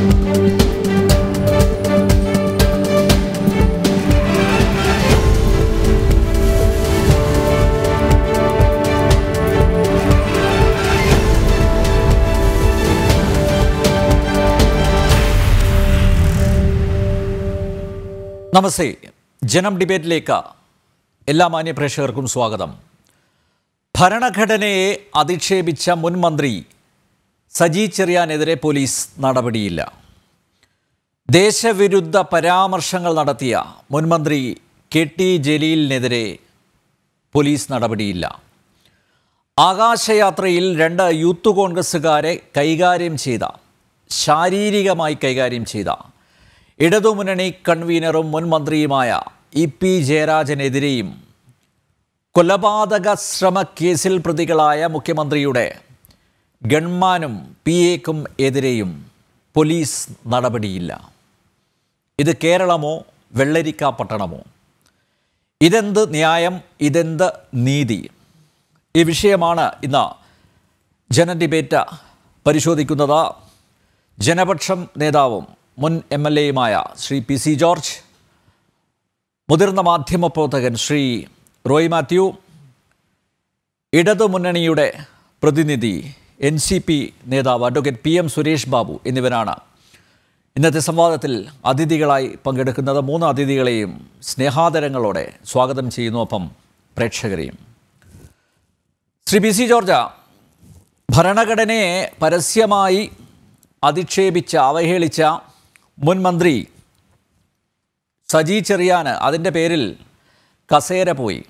നമസ്തേ. ജനം ഡിബേറ്റിലേക്ക് എല്ലാ മാന്യപ്രേക്ഷകർക്കും സ്വാഗതം. ഭരണഘടനയെ അധിക്ഷേപിച്ച മുൻ മന്ത്രി സജി ചെറിയാനെതിരെ പോലീസ് നടപടിയില്ല. ദേശവിരുദ്ധ പരാമർശങ്ങൾ നടത്തിയ മുൻമന്ത്രി കെ ടി ജലീലിനെതിരെ പോലീസ് നടപടിയില്ല. ആകാശയാത്രയിൽ രണ്ട് യൂത്ത് കോൺഗ്രസ്സുകാരെ കൈകാര്യം ചെയ്ത ശാരീരികമായി കൈകാര്യം ചെയ്ത ഇടതുമുന്നണി കൺവീനറും മുൻ മന്ത്രിയുമായ ഇ പി ജയരാജനെതിരെയും കൊലപാതക ശ്രമക്കേസിൽ പ്രതികളായ മുഖ്യമന്ത്രിയുടെ ഗൺമാനും പി എക്കും എതിരെയും പോലീസ് നടപടിയില്ല. ഇത് കേരളമോ വെള്ളരിക്ക പട്ടണമോ? ഇതെന്ത് ന്യായം ഇതെന്ത് നീതി? ഈ വിഷയമാണ് ഇന്ന് ജന ഡിബേറ്റ് പരിശോധിക്കുന്നത്. ജനപക്ഷം നേതാവും മുൻ എം എൽ എയുമായ ശ്രീ പി സി ജോർജ് മുതിർന്ന മാധ്യമപ്രവർത്തകൻ ശ്രീ റോയ് മാത്യു ഇടതുമുന്നണിയുടെ പ്രതിനിധി എൻ സി പി നേതാവ് advocate P M Suresh Babu എന്നിവരാണ് ഇന്നത്തെ സംവാദത്തിൽ അതിഥികളായി പങ്കെടുക്കുന്നത് മൂന്ന് അതിഥികളെയും സ്നേഹാദരങ്ങളോടെ സ്വാഗതം ചെയ്യുന്നു. ഒപ്പം പ്രേക്ഷകരെയും ശ്രീ പി സി ജോർജ ഭരണഘടനയെ പരസ്യമായി അധിക്ഷേപിച്ച അവഹേളിച്ച മുൻ മന്ത്രി സജി ചെറിയാന് അതിന്റെ പേരിൽ കസേര പോയി.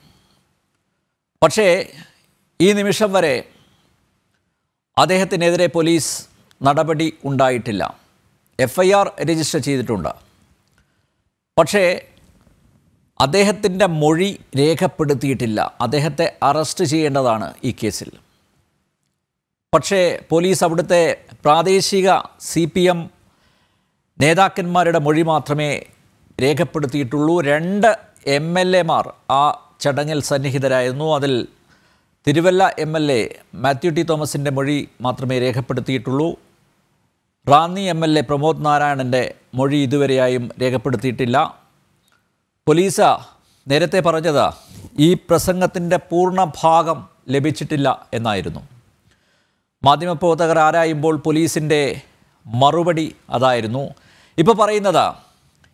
പക്ഷേ ഈ നിമിഷം വരെ അദ്ദേഹത്തിനെതിരെ പോലീസ് നടപടി ഉണ്ടായിട്ടില്ല. എഫ് ഐ ആർ രജിസ്റ്റർ ചെയ്തിട്ടുണ്ട്. പക്ഷേ അദ്ദേഹത്തിന്റെ മൊഴി രേഖപ്പെടുത്തിയിട്ടില്ല. അദ്ദേഹത്തെ അറസ്റ്റ് ചെയ്യേണ്ടതാണ് ഈ കേസിൽ. പക്ഷേ പോലീസ് അവിടുത്തെ പ്രാദേശിക സി പി എം നേതാക്കന്മാരുടെ മൊഴി മാത്രമേ രേഖപ്പെടുത്തിയിട്ടുള്ളൂ. രണ്ട് എം എൽ എമാർ ആ ചടങ്ങിൽ സന്നിഹിതരായിരുന്നു. അതിൽ Thiruvalla M L A Mathew T തോമസിന്റെ മൊഴി മാത്രമേ രേഖപ്പെടുത്തിയിട്ടുള്ളൂ. Ranni M L A Pramod നാരായണന്റെ മൊഴി ഇതുവരെയായും രേഖപ്പെടുത്തിയിട്ടില്ല. പോലീസ നേരത്തെ പറഞ്ഞത് ഈ പ്രസംഗത്തിന്റെ പൂർണ ഭാഗം ലഭിച്ചിട്ടില്ല എന്നായിരുന്നു. മാധ്യമപ്രവർത്തകർ ആരായുമ്പോൾ പോലീസിന്റെ മറുപടി അതായിരുന്നു. ഇപ്പോൾ പറയുന്നത്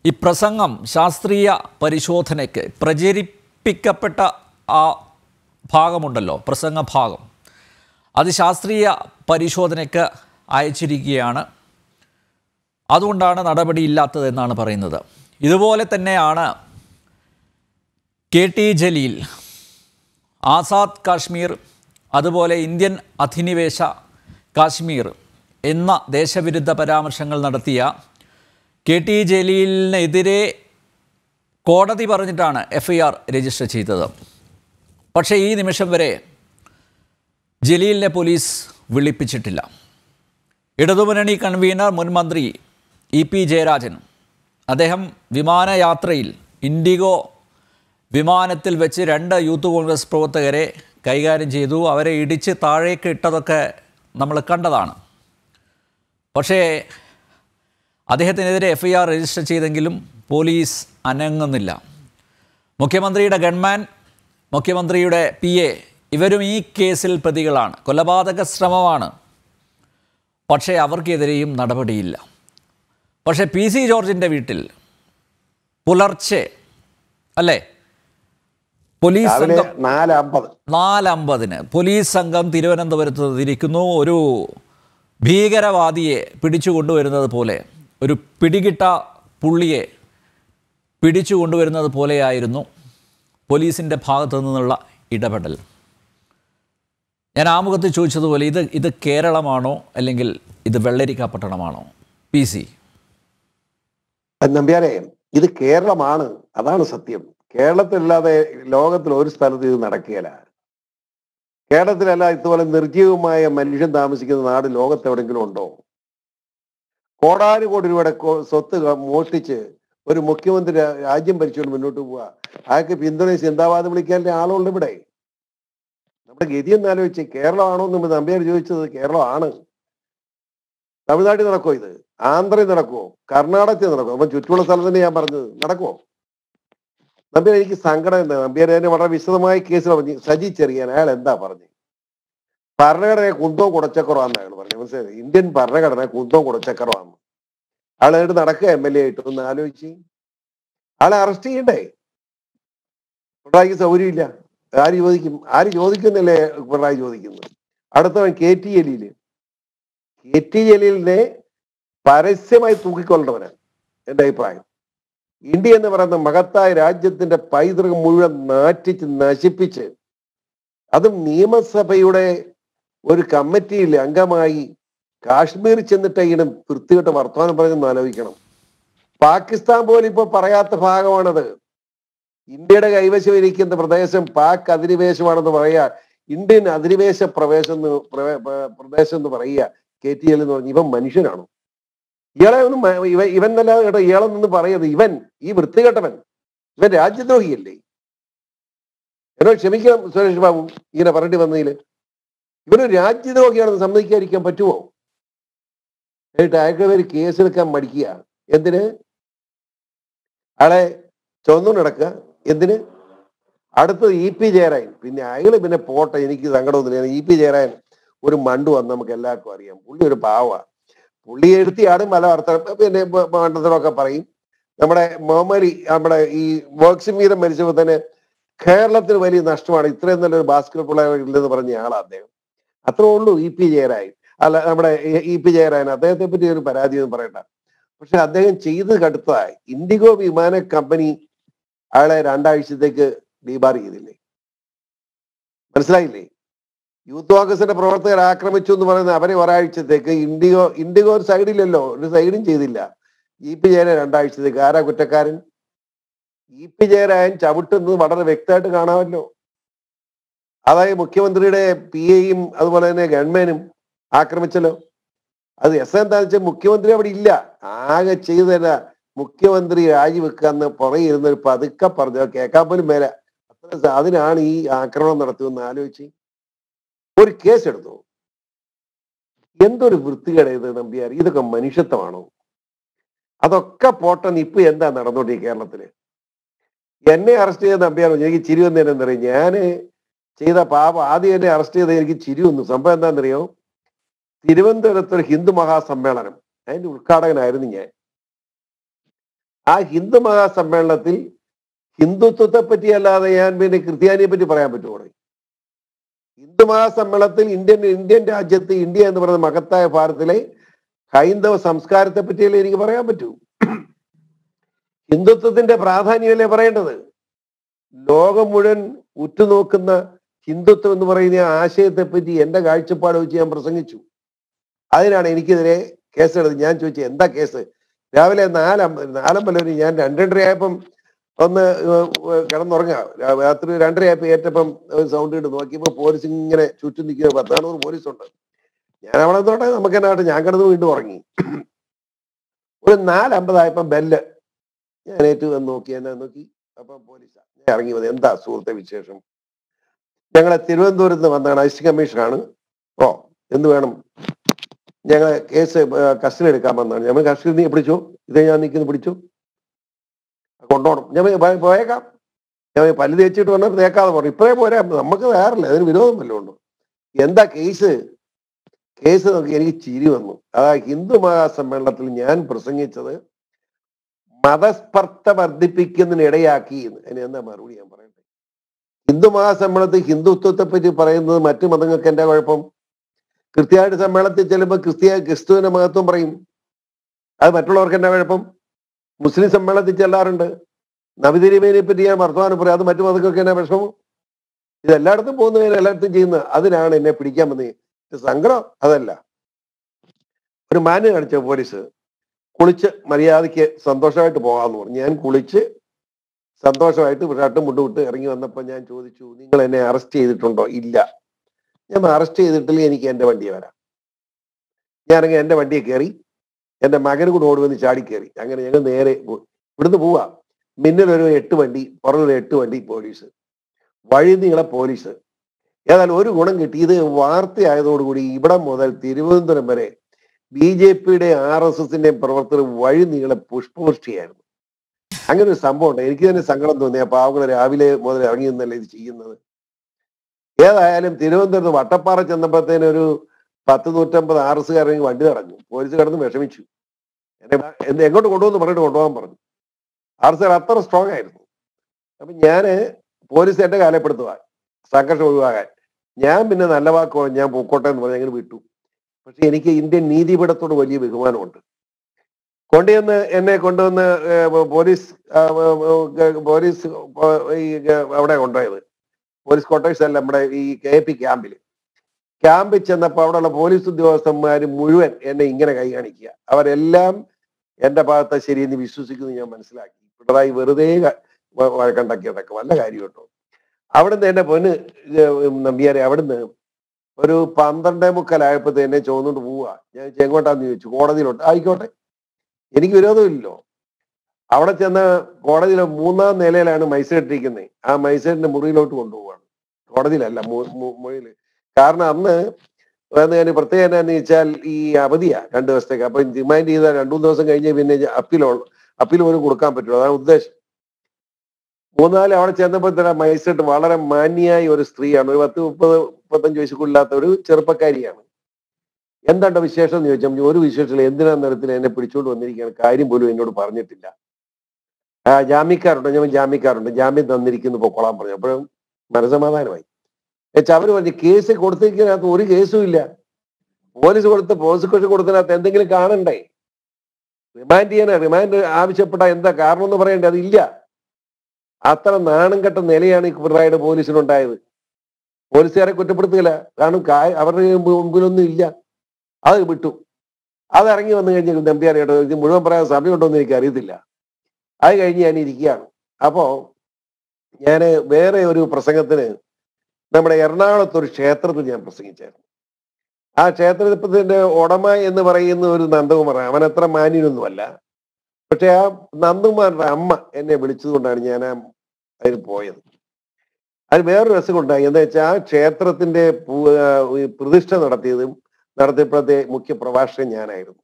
ഈ പ്രസംഗം ശാസ്ത്രീയ പരിശോധനയ്ക്ക് പ്രചരിപ്പിക്കപ്പെട്ട ആ ഭാഗമുണ്ടല്ലോ പ്രസംഗ ഭാഗം അത് ശാസ്ത്രീയ പരിശോധനയ്ക്ക് അയച്ചിരിക്കുകയാണ്. അതുകൊണ്ടാണ് നടപടിയില്ലാത്തതെന്നാണ് പറയുന്നത്. ഇതുപോലെ തന്നെയാണ് കെ ടി ജലീൽ ആസാദ് കാശ്മീർ അതുപോലെ ഇന്ത്യൻ അധിനിവേശ കാശ്മീർ എന്ന ദേശവിരുദ്ധ പരാമർശങ്ങൾ നടത്തിയ കെ ടി ജലീലിനെതിരെ കോടതി പറഞ്ഞിട്ടാണ് എഫ് രജിസ്റ്റർ ചെയ്തത്. പക്ഷേ ഈ നിമിഷം വരെ ജലീലിനെ പോലീസ് വിളിപ്പിച്ചിട്ടില്ല. ഇടതുമുന്നണി കൺവീനർ മുൻമന്ത്രി ഇ പി ജയരാജൻ അദ്ദേഹം വിമാനയാത്രയിൽ ഇൻഡിഗോ വിമാനത്തിൽ വെച്ച് രണ്ട് യൂത്ത് കോൺഗ്രസ് പ്രവർത്തകരെ കൈകാര്യം ചെയ്തു. അവരെ ഇടിച്ച് താഴേക്ക് ഇട്ടതൊക്കെ നമ്മൾ കണ്ടതാണ്. പക്ഷേ അദ്ദേഹത്തിനെതിരെ എഫ് ഐ ആർ രജിസ്റ്റർ ചെയ്തെങ്കിലും പോലീസ് അനങ്ങുന്നില്ല. മുഖ്യമന്ത്രിയുടെ ഗൺമാൻ മുഖ്യമന്ത്രിയുടെ പി എ ഇവരും ഈ കേസിൽ പ്രതികളാണ്. കൊലപാതക ശ്രമമാണ്. പക്ഷേ അവർക്കെതിരെയും നടപടിയില്ല. പക്ഷേ പി സി ജോർജിന്റെ വീട്ടിൽ പുലർച്ചെ അല്ലേ? പോലീസ് സംഘം നാല് നാലമ്പതിന് പോലീസ് സംഘം തിരുവനന്തപുരത്ത് ഇരിക്കുന്നു ഒരു ഭീകരവാദിയെ പിടിച്ചു കൊണ്ടുവരുന്നത് പോലെ ഒരു പിടികിട്ട പുള്ളിയെ പിടിച്ചു കൊണ്ടുവരുന്നത് പോലെയായിരുന്നു. പോലീസിന്റെ ഭാഗത്തു നിന്നുള്ള ഇടപെടൽ. ഞാൻ ആമുഖത്ത് ചോദിച്ചതുപോലെ ഇത് ഇത് കേരളമാണോ അല്ലെങ്കിൽ ഇത് വെള്ളരിക്ക പട്ടണമാണോ? P C. നമ്പ്യാരെ ഇത് കേരളമാണ്. അതാണ് സത്യം. കേരളത്തിലല്ലാതെ ലോകത്തിൽ ഒരു സ്ഥലത്ത് ഇത് നടക്കുകയില്ല. കേരളത്തിലല്ല ഇതുപോലെ നിർജീവമായ മനുഷ്യൻ താമസിക്കുന്ന നാട് ലോകത്ത് എവിടെയെങ്കിലും ഉണ്ടോ? കോടാനുകോടി രൂപയുടെ സ്വത്ത് മോഷ്ടിച്ച് ഒരു മുഖ്യമന്ത്രി രാജ്യം ഭരിച്ചുകൊണ്ട് മുന്നോട്ട് പോവുക. അയാൾക്ക് പിന്തുണ ചിന്താവാദം വിളിക്കാനുള്ള ആളുണ്ട് ഇവിടെ. നമ്മുടെ ഗതി എന്ന് ആലോചിച്ച് കേരളമാണോ എന്ന് നമ്പ്യാർ ചോദിച്ചത് കേരളമാണ്. തമിഴ്നാട്ടിൽ നടക്കുമോ ഇത്? ആന്ധ്രയിൽ നടക്കുമോ കർണാടകത്തിൽ നടക്കുമോ അപ്പം ചുറ്റുമുള്ള സ്ഥലം തന്നെ ഞാൻ പറഞ്ഞത്. നടക്കുമോ നമ്പ്യാർ എനിക്ക് സങ്കടം എന്താ? നമ്പ്യാർ എന്നെ വളരെ വിശദമായ കേസ് പറഞ്ഞു. സജി ചെറിയാൻ അയാൾ എന്താ പറഞ്ഞു? ഭരണഘടന കുന്തവും കുടച്ചക്കറവാന്ന് അയാൾ പറഞ്ഞു. മനസ്സിലായി? ഇന്ത്യൻ ഭരണഘടന കുന്തവും കുടച്ചക്കറവാന്ന്. എന്നിട്ട് നടക്കുക എം എൽ എ ആയിട്ട്. ഒന്ന് ആലോചിച്ച്. ആളെ അറസ്റ്റ് ചെയ്യണ്ടേ? പിണറായിക്ക് സൗകര്യമില്ല. ആര് ചോദിക്കും? ആര് ചോദിക്കുന്നില്ലേ പിണറായി ചോദിക്കുന്നു? അടുത്തവൻ K T Jaleel K T ജലീലിനെ പരസ്യമായി തൂക്കിക്കൊള്ളേണ്ടവനാണ് എന്റെ അഭിപ്രായം. ഇന്ത്യ എന്ന് പറയുന്ന മഹത്തായ രാജ്യത്തിന്റെ പൈതൃകം മുഴുവൻ നാറ്റിച്ച് നശിപ്പിച്ച് അതും നിയമസഭയുടെ ഒരു കമ്മിറ്റിയിൽ അംഗമായി കാശ്മീർ ചെന്നിട്ട് ഇങ്ങനെ വൃത്തികെട്ട വർത്തമാനം പറയുന്നത് ആലോചിക്കണം. പാകിസ്ഥാൻ പോലും ഇപ്പൊ പറയാത്ത ഭാഗമാണത്. ഇന്ത്യയുടെ കൈവശം ഇരിക്കുന്ന പ്രദേശം പാക് അധിനിവേശമാണെന്ന് പറയുക ഇന്ത്യൻ അധിനിവേശ പ്രവേശം എന്ന് പ്രദേശം എന്ന് പറയുക കെ ടി എൽ എന്ന് പറഞ്ഞ ഇവൻ മനുഷ്യനാണോ. ഇയാളെ ഒന്നും ഇവ ഇവൻ എന്നല്ല കേട്ടോ പറയുന്നത്. ഇവൻ ഈ വൃത്തികെട്ടവൻ ഇവൻ രാജ്യദ്രോഹിയല്ലേ? എന്നോട് ക്ഷമിക്കണം സുരേഷ് ബാബു ഇങ്ങനെ പറഞ്ഞിട്ട് വന്നതിൽ ഇവനൊരു രാജ്യദ്രോഹിയാണെന്ന് സമ്മതിക്കാതിരിക്കാൻ പറ്റുമോ എന്നിട്ട് അയാൾക്ക് പേര് കേസെടുക്കാൻ മടിക്കുക. എന്തിന്? അയാളെ ചുവന്നു നടക്കുക. എന്തിന്? അടുത്തത് ഇ പി ജയരായൻ പിന്നെ അയാൾ പിന്നെ പോട്ടെ എനിക്ക് സങ്കടമൊന്നുമില്ല. ഇ പി ജയരായൻ ഒരു മണ്ടു വന്ന് നമുക്ക് എല്ലാവർക്കും അറിയാം. പുള്ളി ഒരു പാവ. പുള്ളി എഴുത്തിയാണ് പല അർത്ഥം പിന്നെ മണ്ഡലത്തിലൊക്കെ പറയും. നമ്മുടെ മോമലി നമ്മുടെ ഈ വർക്ക്സ് വീരം മരിച്ചപ്പോൾ തന്നെ കേരളത്തിന് വലിയ നഷ്ടമാണ്. ഇത്രയും നല്ലൊരു ബാസ്കറ്റ് പ്ലെയർ ഇല്ലെന്ന് പറഞ്ഞ ആളാണ് അദ്ദേഹം. അത്രേ ഉള്ളൂ ഇ പി ജയരായൻ അല്ല നമ്മുടെ ഇ പി ജയരാജൻ അദ്ദേഹത്തെ പറ്റി ഒരു പരാതി ഒന്നും പറയണ്ട. പക്ഷെ അദ്ദേഹം ചെയ്ത് കടുത്തതായി. ഇൻഡിഗോ വിമാന കമ്പനി അയാളെ രണ്ടാഴ്ചത്തേക്ക് ഡീബാർ ചെയ്തില്ലേ? മനസ്സിലായില്ലേ? യൂത്ത് കോൺഗ്രസിന്റെ പ്രവർത്തകർ ആക്രമിച്ചു എന്ന് പറയുന്ന അവരെ ഒരാഴ്ചത്തേക്ക് ഇൻഡിഗോ ഇൻഡിഗോ ഒരു സൈഡിലല്ലോ ഒരു സൈഡും ചെയ്തില്ല. ഇ പി ജയരാജൻ രണ്ടാഴ്ചത്തേക്ക്. ആരാ കുറ്റക്കാരൻ? ഇ പി ജയരായൻ ചവിട്ടുന്നത് വളരെ വ്യക്തമായിട്ട് കാണാമല്ലോ. അതായത് മുഖ്യമന്ത്രിയുടെ പി എയും അതുപോലെ തന്നെ ഗവൺമെന്റും ആക്രമിച്ചല്ലോ. അത് എസ് എന്താ വെച്ചാൽ മുഖ്യമന്ത്രി അവിടെ ഇല്ല. ആകെ ചെയ്തു മുഖ്യമന്ത്രി രാജിവെക്കാന്ന് പുറകെ ഇരുന്ന് ഒരു പതുക്കെ പറഞ്ഞു കേൾക്കാൻ പോലും മേല. അത്ര അതിനാണ് ഈ ആക്രമണം നടത്തുമെന്ന് ആലോചിച്ച് ഒരു കേസ് എടുത്തു. എന്തൊരു വൃത്തികേട് ഇത് നമ്പിയാർ ഇതൊക്കെ മനുഷ്യത്വമാണോ? അതൊക്കെ പോട്ടെന്ന് ഇപ്പൊ എന്താ നടന്നോട്ടെ കേരളത്തിൽ? എന്നെ അറസ്റ്റ് ചെയ്ത നമ്പിയാർ എനിക്ക് ചിരി വന്നതിനെന്നറിയാം ഞാൻ ചെയ്ത പാപം ആദ്യം എന്നെ അറസ്റ്റ് ചെയ്ത എനിക്ക് ചിരി വന്നു. സംഭവം എന്താണെന്നറിയോ തിരുവനന്തപുരത്ത് ഒരു ഹിന്ദു മഹാസമ്മേളനം. അതിന്റെ ഉദ്ഘാടകനായിരുന്നു ഞാൻ. ആ ഹിന്ദു മഹാസമ്മേളനത്തിൽ ഹിന്ദുത്വത്തെ പറ്റി അല്ലാതെ ഞാൻ പിന്നെ ക്രിസ്ത്യാനിയെ പറ്റി പറയാൻ പറ്റുമോ ഹിന്ദു മഹാസമ്മേളനത്തിൽ ഇന്ത്യൻ ഇന്ത്യൻ രാജ്യത്ത് ഇന്ത്യ എന്ന് പറയുന്ന മഹത്തായ ഭാരതത്തിലെ ഹൈന്ദവ സംസ്കാരത്തെ പറ്റിയല്ലേ എനിക്ക് പറയാൻ പറ്റൂ? ഹിന്ദുത്വത്തിന്റെ പ്രാധാന്യമല്ലേ പറയേണ്ടത്? ലോകം മുഴുവൻ ഉറ്റുനോക്കുന്ന ഹിന്ദുത്വം എന്ന് പറയുന്ന ആ ആശയത്തെ പറ്റി എന്റെ കാഴ്ചപ്പാട് വെച്ച് ഞാൻ പ്രസംഗിച്ചു. അതിനാണ് എനിക്കെതിരെ കേസെടുത്ത് ഞാൻ ചോദിച്ചു എന്താ കേസ്? രാവിലെ നാലം നാലമ്പലവന് ഞാൻ രണ്ടരയായപ്പം ഒന്ന് കിടന്നുറങ്ങുക. രാത്രി രണ്ടരയായപ്പം ഏറ്റപ്പം ഏറ്റപ്പം സൗണ്ട് ഇട്ട് നോക്കിയപ്പോൾ പോലീസ് ഇങ്ങനെ ചുറ്റും നിൽക്കുക പത്താണൂറ് പോലീസ് ഉണ്ട്. ഞാൻ അവിടെ നിന്നോട്ടെ നമുക്ക് എന്നാട്ട് ഞാൻ കിടന്ന് വീണ്ടും ഉറങ്ങി. ഒരു നാലമ്പതായപ്പം ബെല്ല് ഞാൻ ഏറ്റു വന്ന് നോക്കി. എന്നെ നോക്കി? അപ്പം പോലീസ് ഞാൻ ഇറങ്ങി വന്നത് എന്താ സുഹൃത്തെ വിശേഷം? ഞങ്ങളെ തിരുവനന്തപുരത്ത് വന്നതാണ് അസിസ്റ്റന്റ് കമ്മീഷനാണ്. ഓ എന്ത് വേണം? ഞങ്ങളെ കേസ് കസ്റ്റഡി എടുക്കാൻ വന്നതാണ് ഞങ്ങൾ കസ്റ്റഡി പിടിച്ചു? ഇത് ഞാൻ നിൽക്കുന്നു പിടിച്ചു? കൊണ്ടോണം. ഞാൻ പോയി- പോയി- പോയേക്കാം. ഞാൻ പല്ല് തേച്ചിട്ട് വന്നിട്ട് തേക്കാതെ പറഞ്ഞു. ഇപ്പഴേ പോരാ. നമുക്ക് വേറല്ല അതിന് വിരോധം വല്ലതും ഉണ്ടോ? എന്താ കേസ്? കേസ് നോക്കി എനിക്ക് ചിരി വന്നു. അതാ ഹിന്ദു മഹാസമ്മേളനത്തിൽ ഞാൻ പ്രസംഗിച്ചത് മതസ്പർദ്ധ വർദ്ധിപ്പിക്കുന്നതിനിടയാക്കി എന്ന്. എന്താ മറുപടി ഞാൻ പറയട്ടെ? ഹിന്ദു മഹാസമ്മേളനത്തിൽ ഹിന്ദുത്വത്തെ പറ്റി പറയുന്നത് മറ്റു മതങ്ങൾക്ക് എന്താ കുഴപ്പം? ക്രിസ്ത്യാനി സമ്മേളനത്തിൽ ചെല്ലുമ്പോൾ ക്രിസ്തീയ ക്രിസ്തുവിന്റെ മഹത്വം പറയും. അത് മറ്റുള്ളവർക്ക് എന്നാ കുഴപ്പം മുസ്ലിം സമ്മേളനത്തിൽ ചെല്ലാറുണ്ട്. നബിതിരിമേനെ പറ്റി ഞാൻ വർത്തമാനം പറയും. അത് മറ്റു മതങ്ങൾക്ക് എന്നാ വിഷമം? ഇത് എല്ലായിടത്തും പോകുന്നതിന് എല്ലായിടത്തും ചെയ്യുന്നത്. അതിനാണ് എന്നെ പിടിക്കാൻ വന്നത് സങ്കടം അതല്ല. ഒരു മാന്യം കാണിച്ച പോലീസ്? കുളിച്ച് മര്യാദയ്ക്ക് സന്തോഷമായിട്ട് പോകാമെന്ന് പറഞ്ഞു. ഞാൻ കുളിച്ച് സന്തോഷമായിട്ട് ഷർട്ടും മുട്ടുവിട്ട് ഇറങ്ങി വന്നപ്പോൾ ഞാൻ ചോദിച്ചു നിങ്ങൾ എന്നെ അറസ്റ്റ് ചെയ്തിട്ടുണ്ടോ? ഇല്ല. ഞാൻ അറസ്റ്റ് ചെയ്തിട്ടില്ല എനിക്ക് എന്റെ വണ്ടിയെ വരാം. ഇറങ്ങി എന്റെ വണ്ടിയെ കയറി എന്റെ മകനും കൂടെ ഓടുവന്ന് ചാടി കയറി. അങ്ങനെ ഞങ്ങൾ നേരെ ഇവിടുന്ന് പോവാ. മിന്നലൊരു എട്ട് വണ്ടി പുറമൊരു എട്ട് വണ്ടി പോലീസ് വഴി നീളെ പോലീസ് ഏതായാലും ഒരു ഗുണം കിട്ടി. ഇത് വാർത്തയായതോടുകൂടി ഇവിടെ മുതൽ തിരുവനന്തപുരം വരെ ബി ജെ പിയുടെ ആർ എസ് എസിന്റെയും പ്രവർത്തകർ വഴി നീളെ പുഷ്പവൃഷ്ടിയായിരുന്നു അങ്ങനെ ഒരു സംഭവം ഉണ്ട്. എനിക്ക് തന്നെ സങ്കടം തോന്നി. ആ പാവങ്ങൾ രാവിലെ മുതൽ ഇറങ്ങി നിന്നല്ല ഇത് ചെയ്യുന്നത്. ഏതായാലും തിരുവനന്തപുരത്ത് വട്ടപ്പാറ ചെന്നപ്പോഴത്തേന് ഒരു പത്ത് നൂറ്റമ്പത് ആർ എസ് കാരണം വണ്ടി തടഞ്ഞു. പോലീസ് കിടന്ന് വിഷമിച്ചു. എന്നെ എങ്ങോട്ട് കൊണ്ടുവന്ന് പറഞ്ഞിട്ട് കൊണ്ടുപോകാൻ പറഞ്ഞു. ആർ എസ് അത്ര സ്ട്രോങ് ആയിരുന്നു. അപ്പൊ ഞാൻ പോലീസ് എന്റെ കാലപ്പെടുത്തുക സംഘർഷം ഒഴിവാകാൻ. ഞാൻ പിന്നെ നല്ല വാക്കോ ഞാൻ പൂക്കോട്ടെ എന്ന് പറഞ്ഞ് അങ്ങനെ വിട്ടു. പക്ഷെ എനിക്ക് ഇന്ത്യൻ നീതിപീഠത്തോട് വലിയ ബഹുമാനമുണ്ട്. കൊണ്ടുവന്ന് എന്നെ കൊണ്ടുവന്ന് പോലീസ് പോലീസ് അവിടെ കൊണ്ടുപോയത്. പോലീസ് ക്വാർട്ടേഴ്സ് അല്ല നമ്മുടെ ഈ കെ പി ക്യാമ്പിൽ ക്യാമ്പിൽ ചെന്നപ്പോൾ അവിടെയുള്ള പോലീസ് ഉദ്യോഗസ്ഥന്മാർ മുഴുവൻ എന്നെ ഇങ്ങനെ കൈ കാണിക്കുക. അവരെല്ലാം എന്റെ ഭാഗത്ത് ശരിയെന്ന് വിശ്വസിക്കുന്നു ഞാൻ മനസ്സിലാക്കി. പിണറായി വെറുതെ വഴക്കുണ്ടാക്കിയതൊക്കെ വല്ല കാര്യം കേട്ടോ. അവിടുന്ന് എന്റെ പൊന്ന് നമ്പിയാരെ അവിടുന്ന് ഒരു പന്ത്രണ്ടേ മുക്കാലായപ്പോഴത്തെ എന്നെ ചോദിച്ചുകൊണ്ട് പോവുക ഞാൻ എങ്ങോട്ടാന്ന് ചോദിച്ചു. കോടതിയിലോട്ട്. ആയിക്കോട്ടെ. എനിക്ക് വിരോധമില്ലല്ലോ. അവിടെ ചെന്ന് കോടതിയിലെ മൂന്നാം നിലയിലാണ് മൈസൂർ ഇരിക്കുന്നത് ആ മൈസൂരിന്റെ മുറിയിലോട്ട് കൊണ്ടുപോവാണ്. കോടതിയിലല്ല മു- മു- മുറിയിൽ. കാരണം അന്ന് ഞാൻ പ്രത്യേകം എന്നാന്ന് വെച്ചാൽ ഈ അവധിയാ രണ്ടു ദിവസത്തേക്ക്. അപ്പൊ ഡിമാൻഡ് ചെയ്താൽ രണ്ടു മൂന്ന് ദിവസം കഴിഞ്ഞ് പിന്നെ അപ്പീലോ അപ്പീൽ പോലും കൊടുക്കാൻ പറ്റുള്ളൂ. അതാണ് ഉദ്ദേശം. മൂന്നാൽ അവിടെ ചെന്നപ്പോൾ തന്നെ മൈസൂട്ട് വളരെ മാന്യായ ഒരു സ്ത്രീയാണ്. ഒരു പത്ത് മുപ്പത് മുപ്പത്തഞ്ച് വയസ്സുകളില്ലാത്ത ഒരു ചെറുപ്പക്കാരിയാണ്. എന്താണ്ടോ വിശേഷം എന്ന് ചോദിച്ചാൽ ഒരു വിശേഷമില്ല. എന്തിനാ നിരത്തിൽ എന്നെ പിടിച്ചോണ്ട് വന്നിരിക്കുകയാണ്? കാര്യം പോലും എന്നോട് പറഞ്ഞിട്ടില്ല. ആ ജാമ്യക്കാരുണ്ട്? ഞാൻ ജാമ്യക്കാരുണ്ട്. ജാമ്യം തന്നിരിക്കുന്നു പൊക്കോളാൻ പറഞ്ഞു. അപ്പോഴും മനസമാധാനമായി അവർ പറഞ്ഞു കേസ് കൊടുത്തിരിക്കുന്നതിനകത്ത് ഒരു കേസും ഇല്ല. പോലീസ് കൊടുത്ത് പ്രോസിക്യൂഷൻ കൊടുത്തതിനകത്ത് എന്തെങ്കിലും കാണണ്ടേ? റിമാൻഡ് ചെയ്യാനാ? റിമാൻഡ് ആവശ്യപ്പെട്ട എന്താ കാരണം എന്ന് പറയണ്ടേ അതില്ല അത്ര നാണം കെട്ട നിലയാണ് ഈ പിണറായിയുടെ പോലീസിനുണ്ടായത്. പോലീസുകാരെ കുറ്റപ്പെടുത്തുകയില്ല. കാരണം അവരുടെ മുമ്പിലൊന്നും ഇല്ല. അത് വിട്ടു. അത് ഇറങ്ങി വന്നു കഴിഞ്ഞാൽ നമ്പ്യാരേട്ടോ ഇത് മുഴുവൻ പറയാൻ സമയമുണ്ടോ എന്ന് എനിക്ക് അറിയത്തില്ല അത് കഴിഞ്ഞ് ഞാൻ ഇരിക്കുകയാണ്. അപ്പോ ഞാൻ വേറെ ഒരു പ്രസംഗത്തിന് നമ്മുടെ എറണാകുളത്ത് ഒരു ക്ഷേത്രത്തിൽ ഞാൻ പ്രസംഗിച്ചായിരുന്നു. ആ ക്ഷേത്രത്തിന്റെ ഉടമ എന്ന് പറയുന്ന ഒരു നന്ദകുമാർ അവൻ അത്ര മാന്യനൊന്നുമല്ല. പക്ഷെ ആ നന്ദകുമാരുടെ അമ്മ എന്നെ വിളിച്ചതുകൊണ്ടാണ് ഞാൻ ആ അതിന് പോയത്. അതിന് വേറൊരു രസമുണ്ടായി. എന്താ വെച്ചാൽ ആ ക്ഷേത്രത്തിന്റെ പ്രതിഷ്ഠ നടത്തിയതും നടത്തിയപ്പോഴത്തെ മുഖ്യ പ്രഭാഷകൻ ഞാനായിരുന്നു.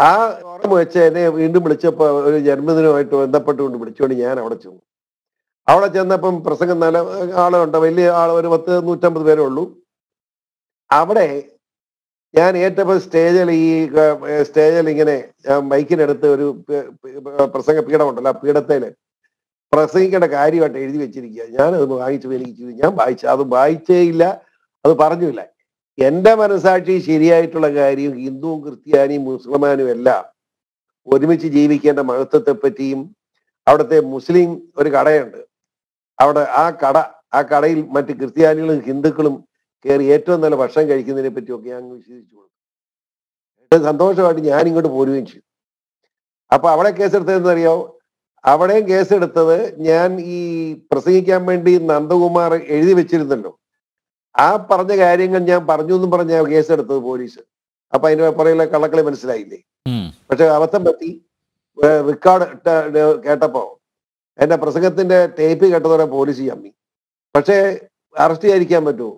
ആ ഓർമ്മ വെച്ച് എന്നെ വീണ്ടും വിളിച്ചപ്പോ ഒരു ജന്മദിനമായിട്ട് ബന്ധപ്പെട്ടുകൊണ്ട് വിളിച്ചുകൊണ്ട് ഞാൻ അവിടെ ചെന്നു. അവിടെ ചെന്നപ്പം പ്രസംഗം നല്ല ആളുണ്ട് വലിയ ആൾ ഒരു പത്ത് നൂറ്റമ്പത് പേരേ ഉള്ളൂ. അവിടെ ഞാൻ ഏറ്റപ്പോൾ സ്റ്റേജിൽ ഈ സ്റ്റേജിൽ ഇങ്ങനെ ഞാൻ മൈക്കിനടുത്ത് ഒരു പ്രസംഗ പീഠമുണ്ടല്ലോ ആ പീഠത്തേൽ പ്രസംഗിക്കേണ്ട കാര്യമായിട്ട് എഴുതി വെച്ചിരിക്കുക ഞാനത് വായിച്ചു എനിക്ക് ഞാൻ വായിച്ചു. അത് വായിച്ചേ ഇല്ല അത് പറഞ്ഞില്ല എന്റെ മനസാക്ഷി ശരിയായിട്ടുള്ള കാര്യം ഹിന്ദുവും ക്രിസ്ത്യാനിയും മുസ്ലിമാനും എല്ലാം ഒരുമിച്ച് ജീവിക്കേണ്ട മഹത്വത്തെ പറ്റിയും അവിടുത്തെ മുസ്ലിം ഒരു കടയുണ്ട്. അവിടെ ആ കട ആ കടയിൽ മറ്റ് ക്രിസ്ത്യാനികളും ഹിന്ദുക്കളും കയറി ഏറ്റവും നല്ല ഭക്ഷണം കഴിക്കുന്നതിനെ പറ്റിയൊക്കെ ഞാൻ വിശദീകരിച്ചു കൊടുക്കും സന്തോഷമായിട്ട് ഞാൻ ഇങ്ങോട്ട് പോരുകയും ചെയ്തു. അപ്പൊ അവിടെ കേസെടുത്തതെന്ന് അറിയോ അവിടെയും കേസെടുത്തത് ഞാൻ ഈ പ്രസംഗിക്കാൻ വേണ്ടി നന്ദകുമാർ എഴുതി വെച്ചിരുന്നല്ലോ. ആ പറഞ്ഞ കാര്യങ്ങൾ ഞാൻ പറഞ്ഞു എന്നും പറഞ്ഞ കേസെടുത്തത് പോലീസ്. അപ്പൊ അതിന്റെ പുറകിലെ കള്ളക്കളി മനസ്സിലായില്ലേ? പക്ഷെ അബദ്ധം പറ്റി. റെക്കോർഡ് കേട്ടപ്പോ എന്റെ പ്രസംഗത്തിന്റെ ടേപ്പ് കേട്ടതോടെ പോലീസ് ചമ്മി പക്ഷേ അറസ്റ്റ് ചെയ്യാതിരിക്കാൻ പറ്റുമോ?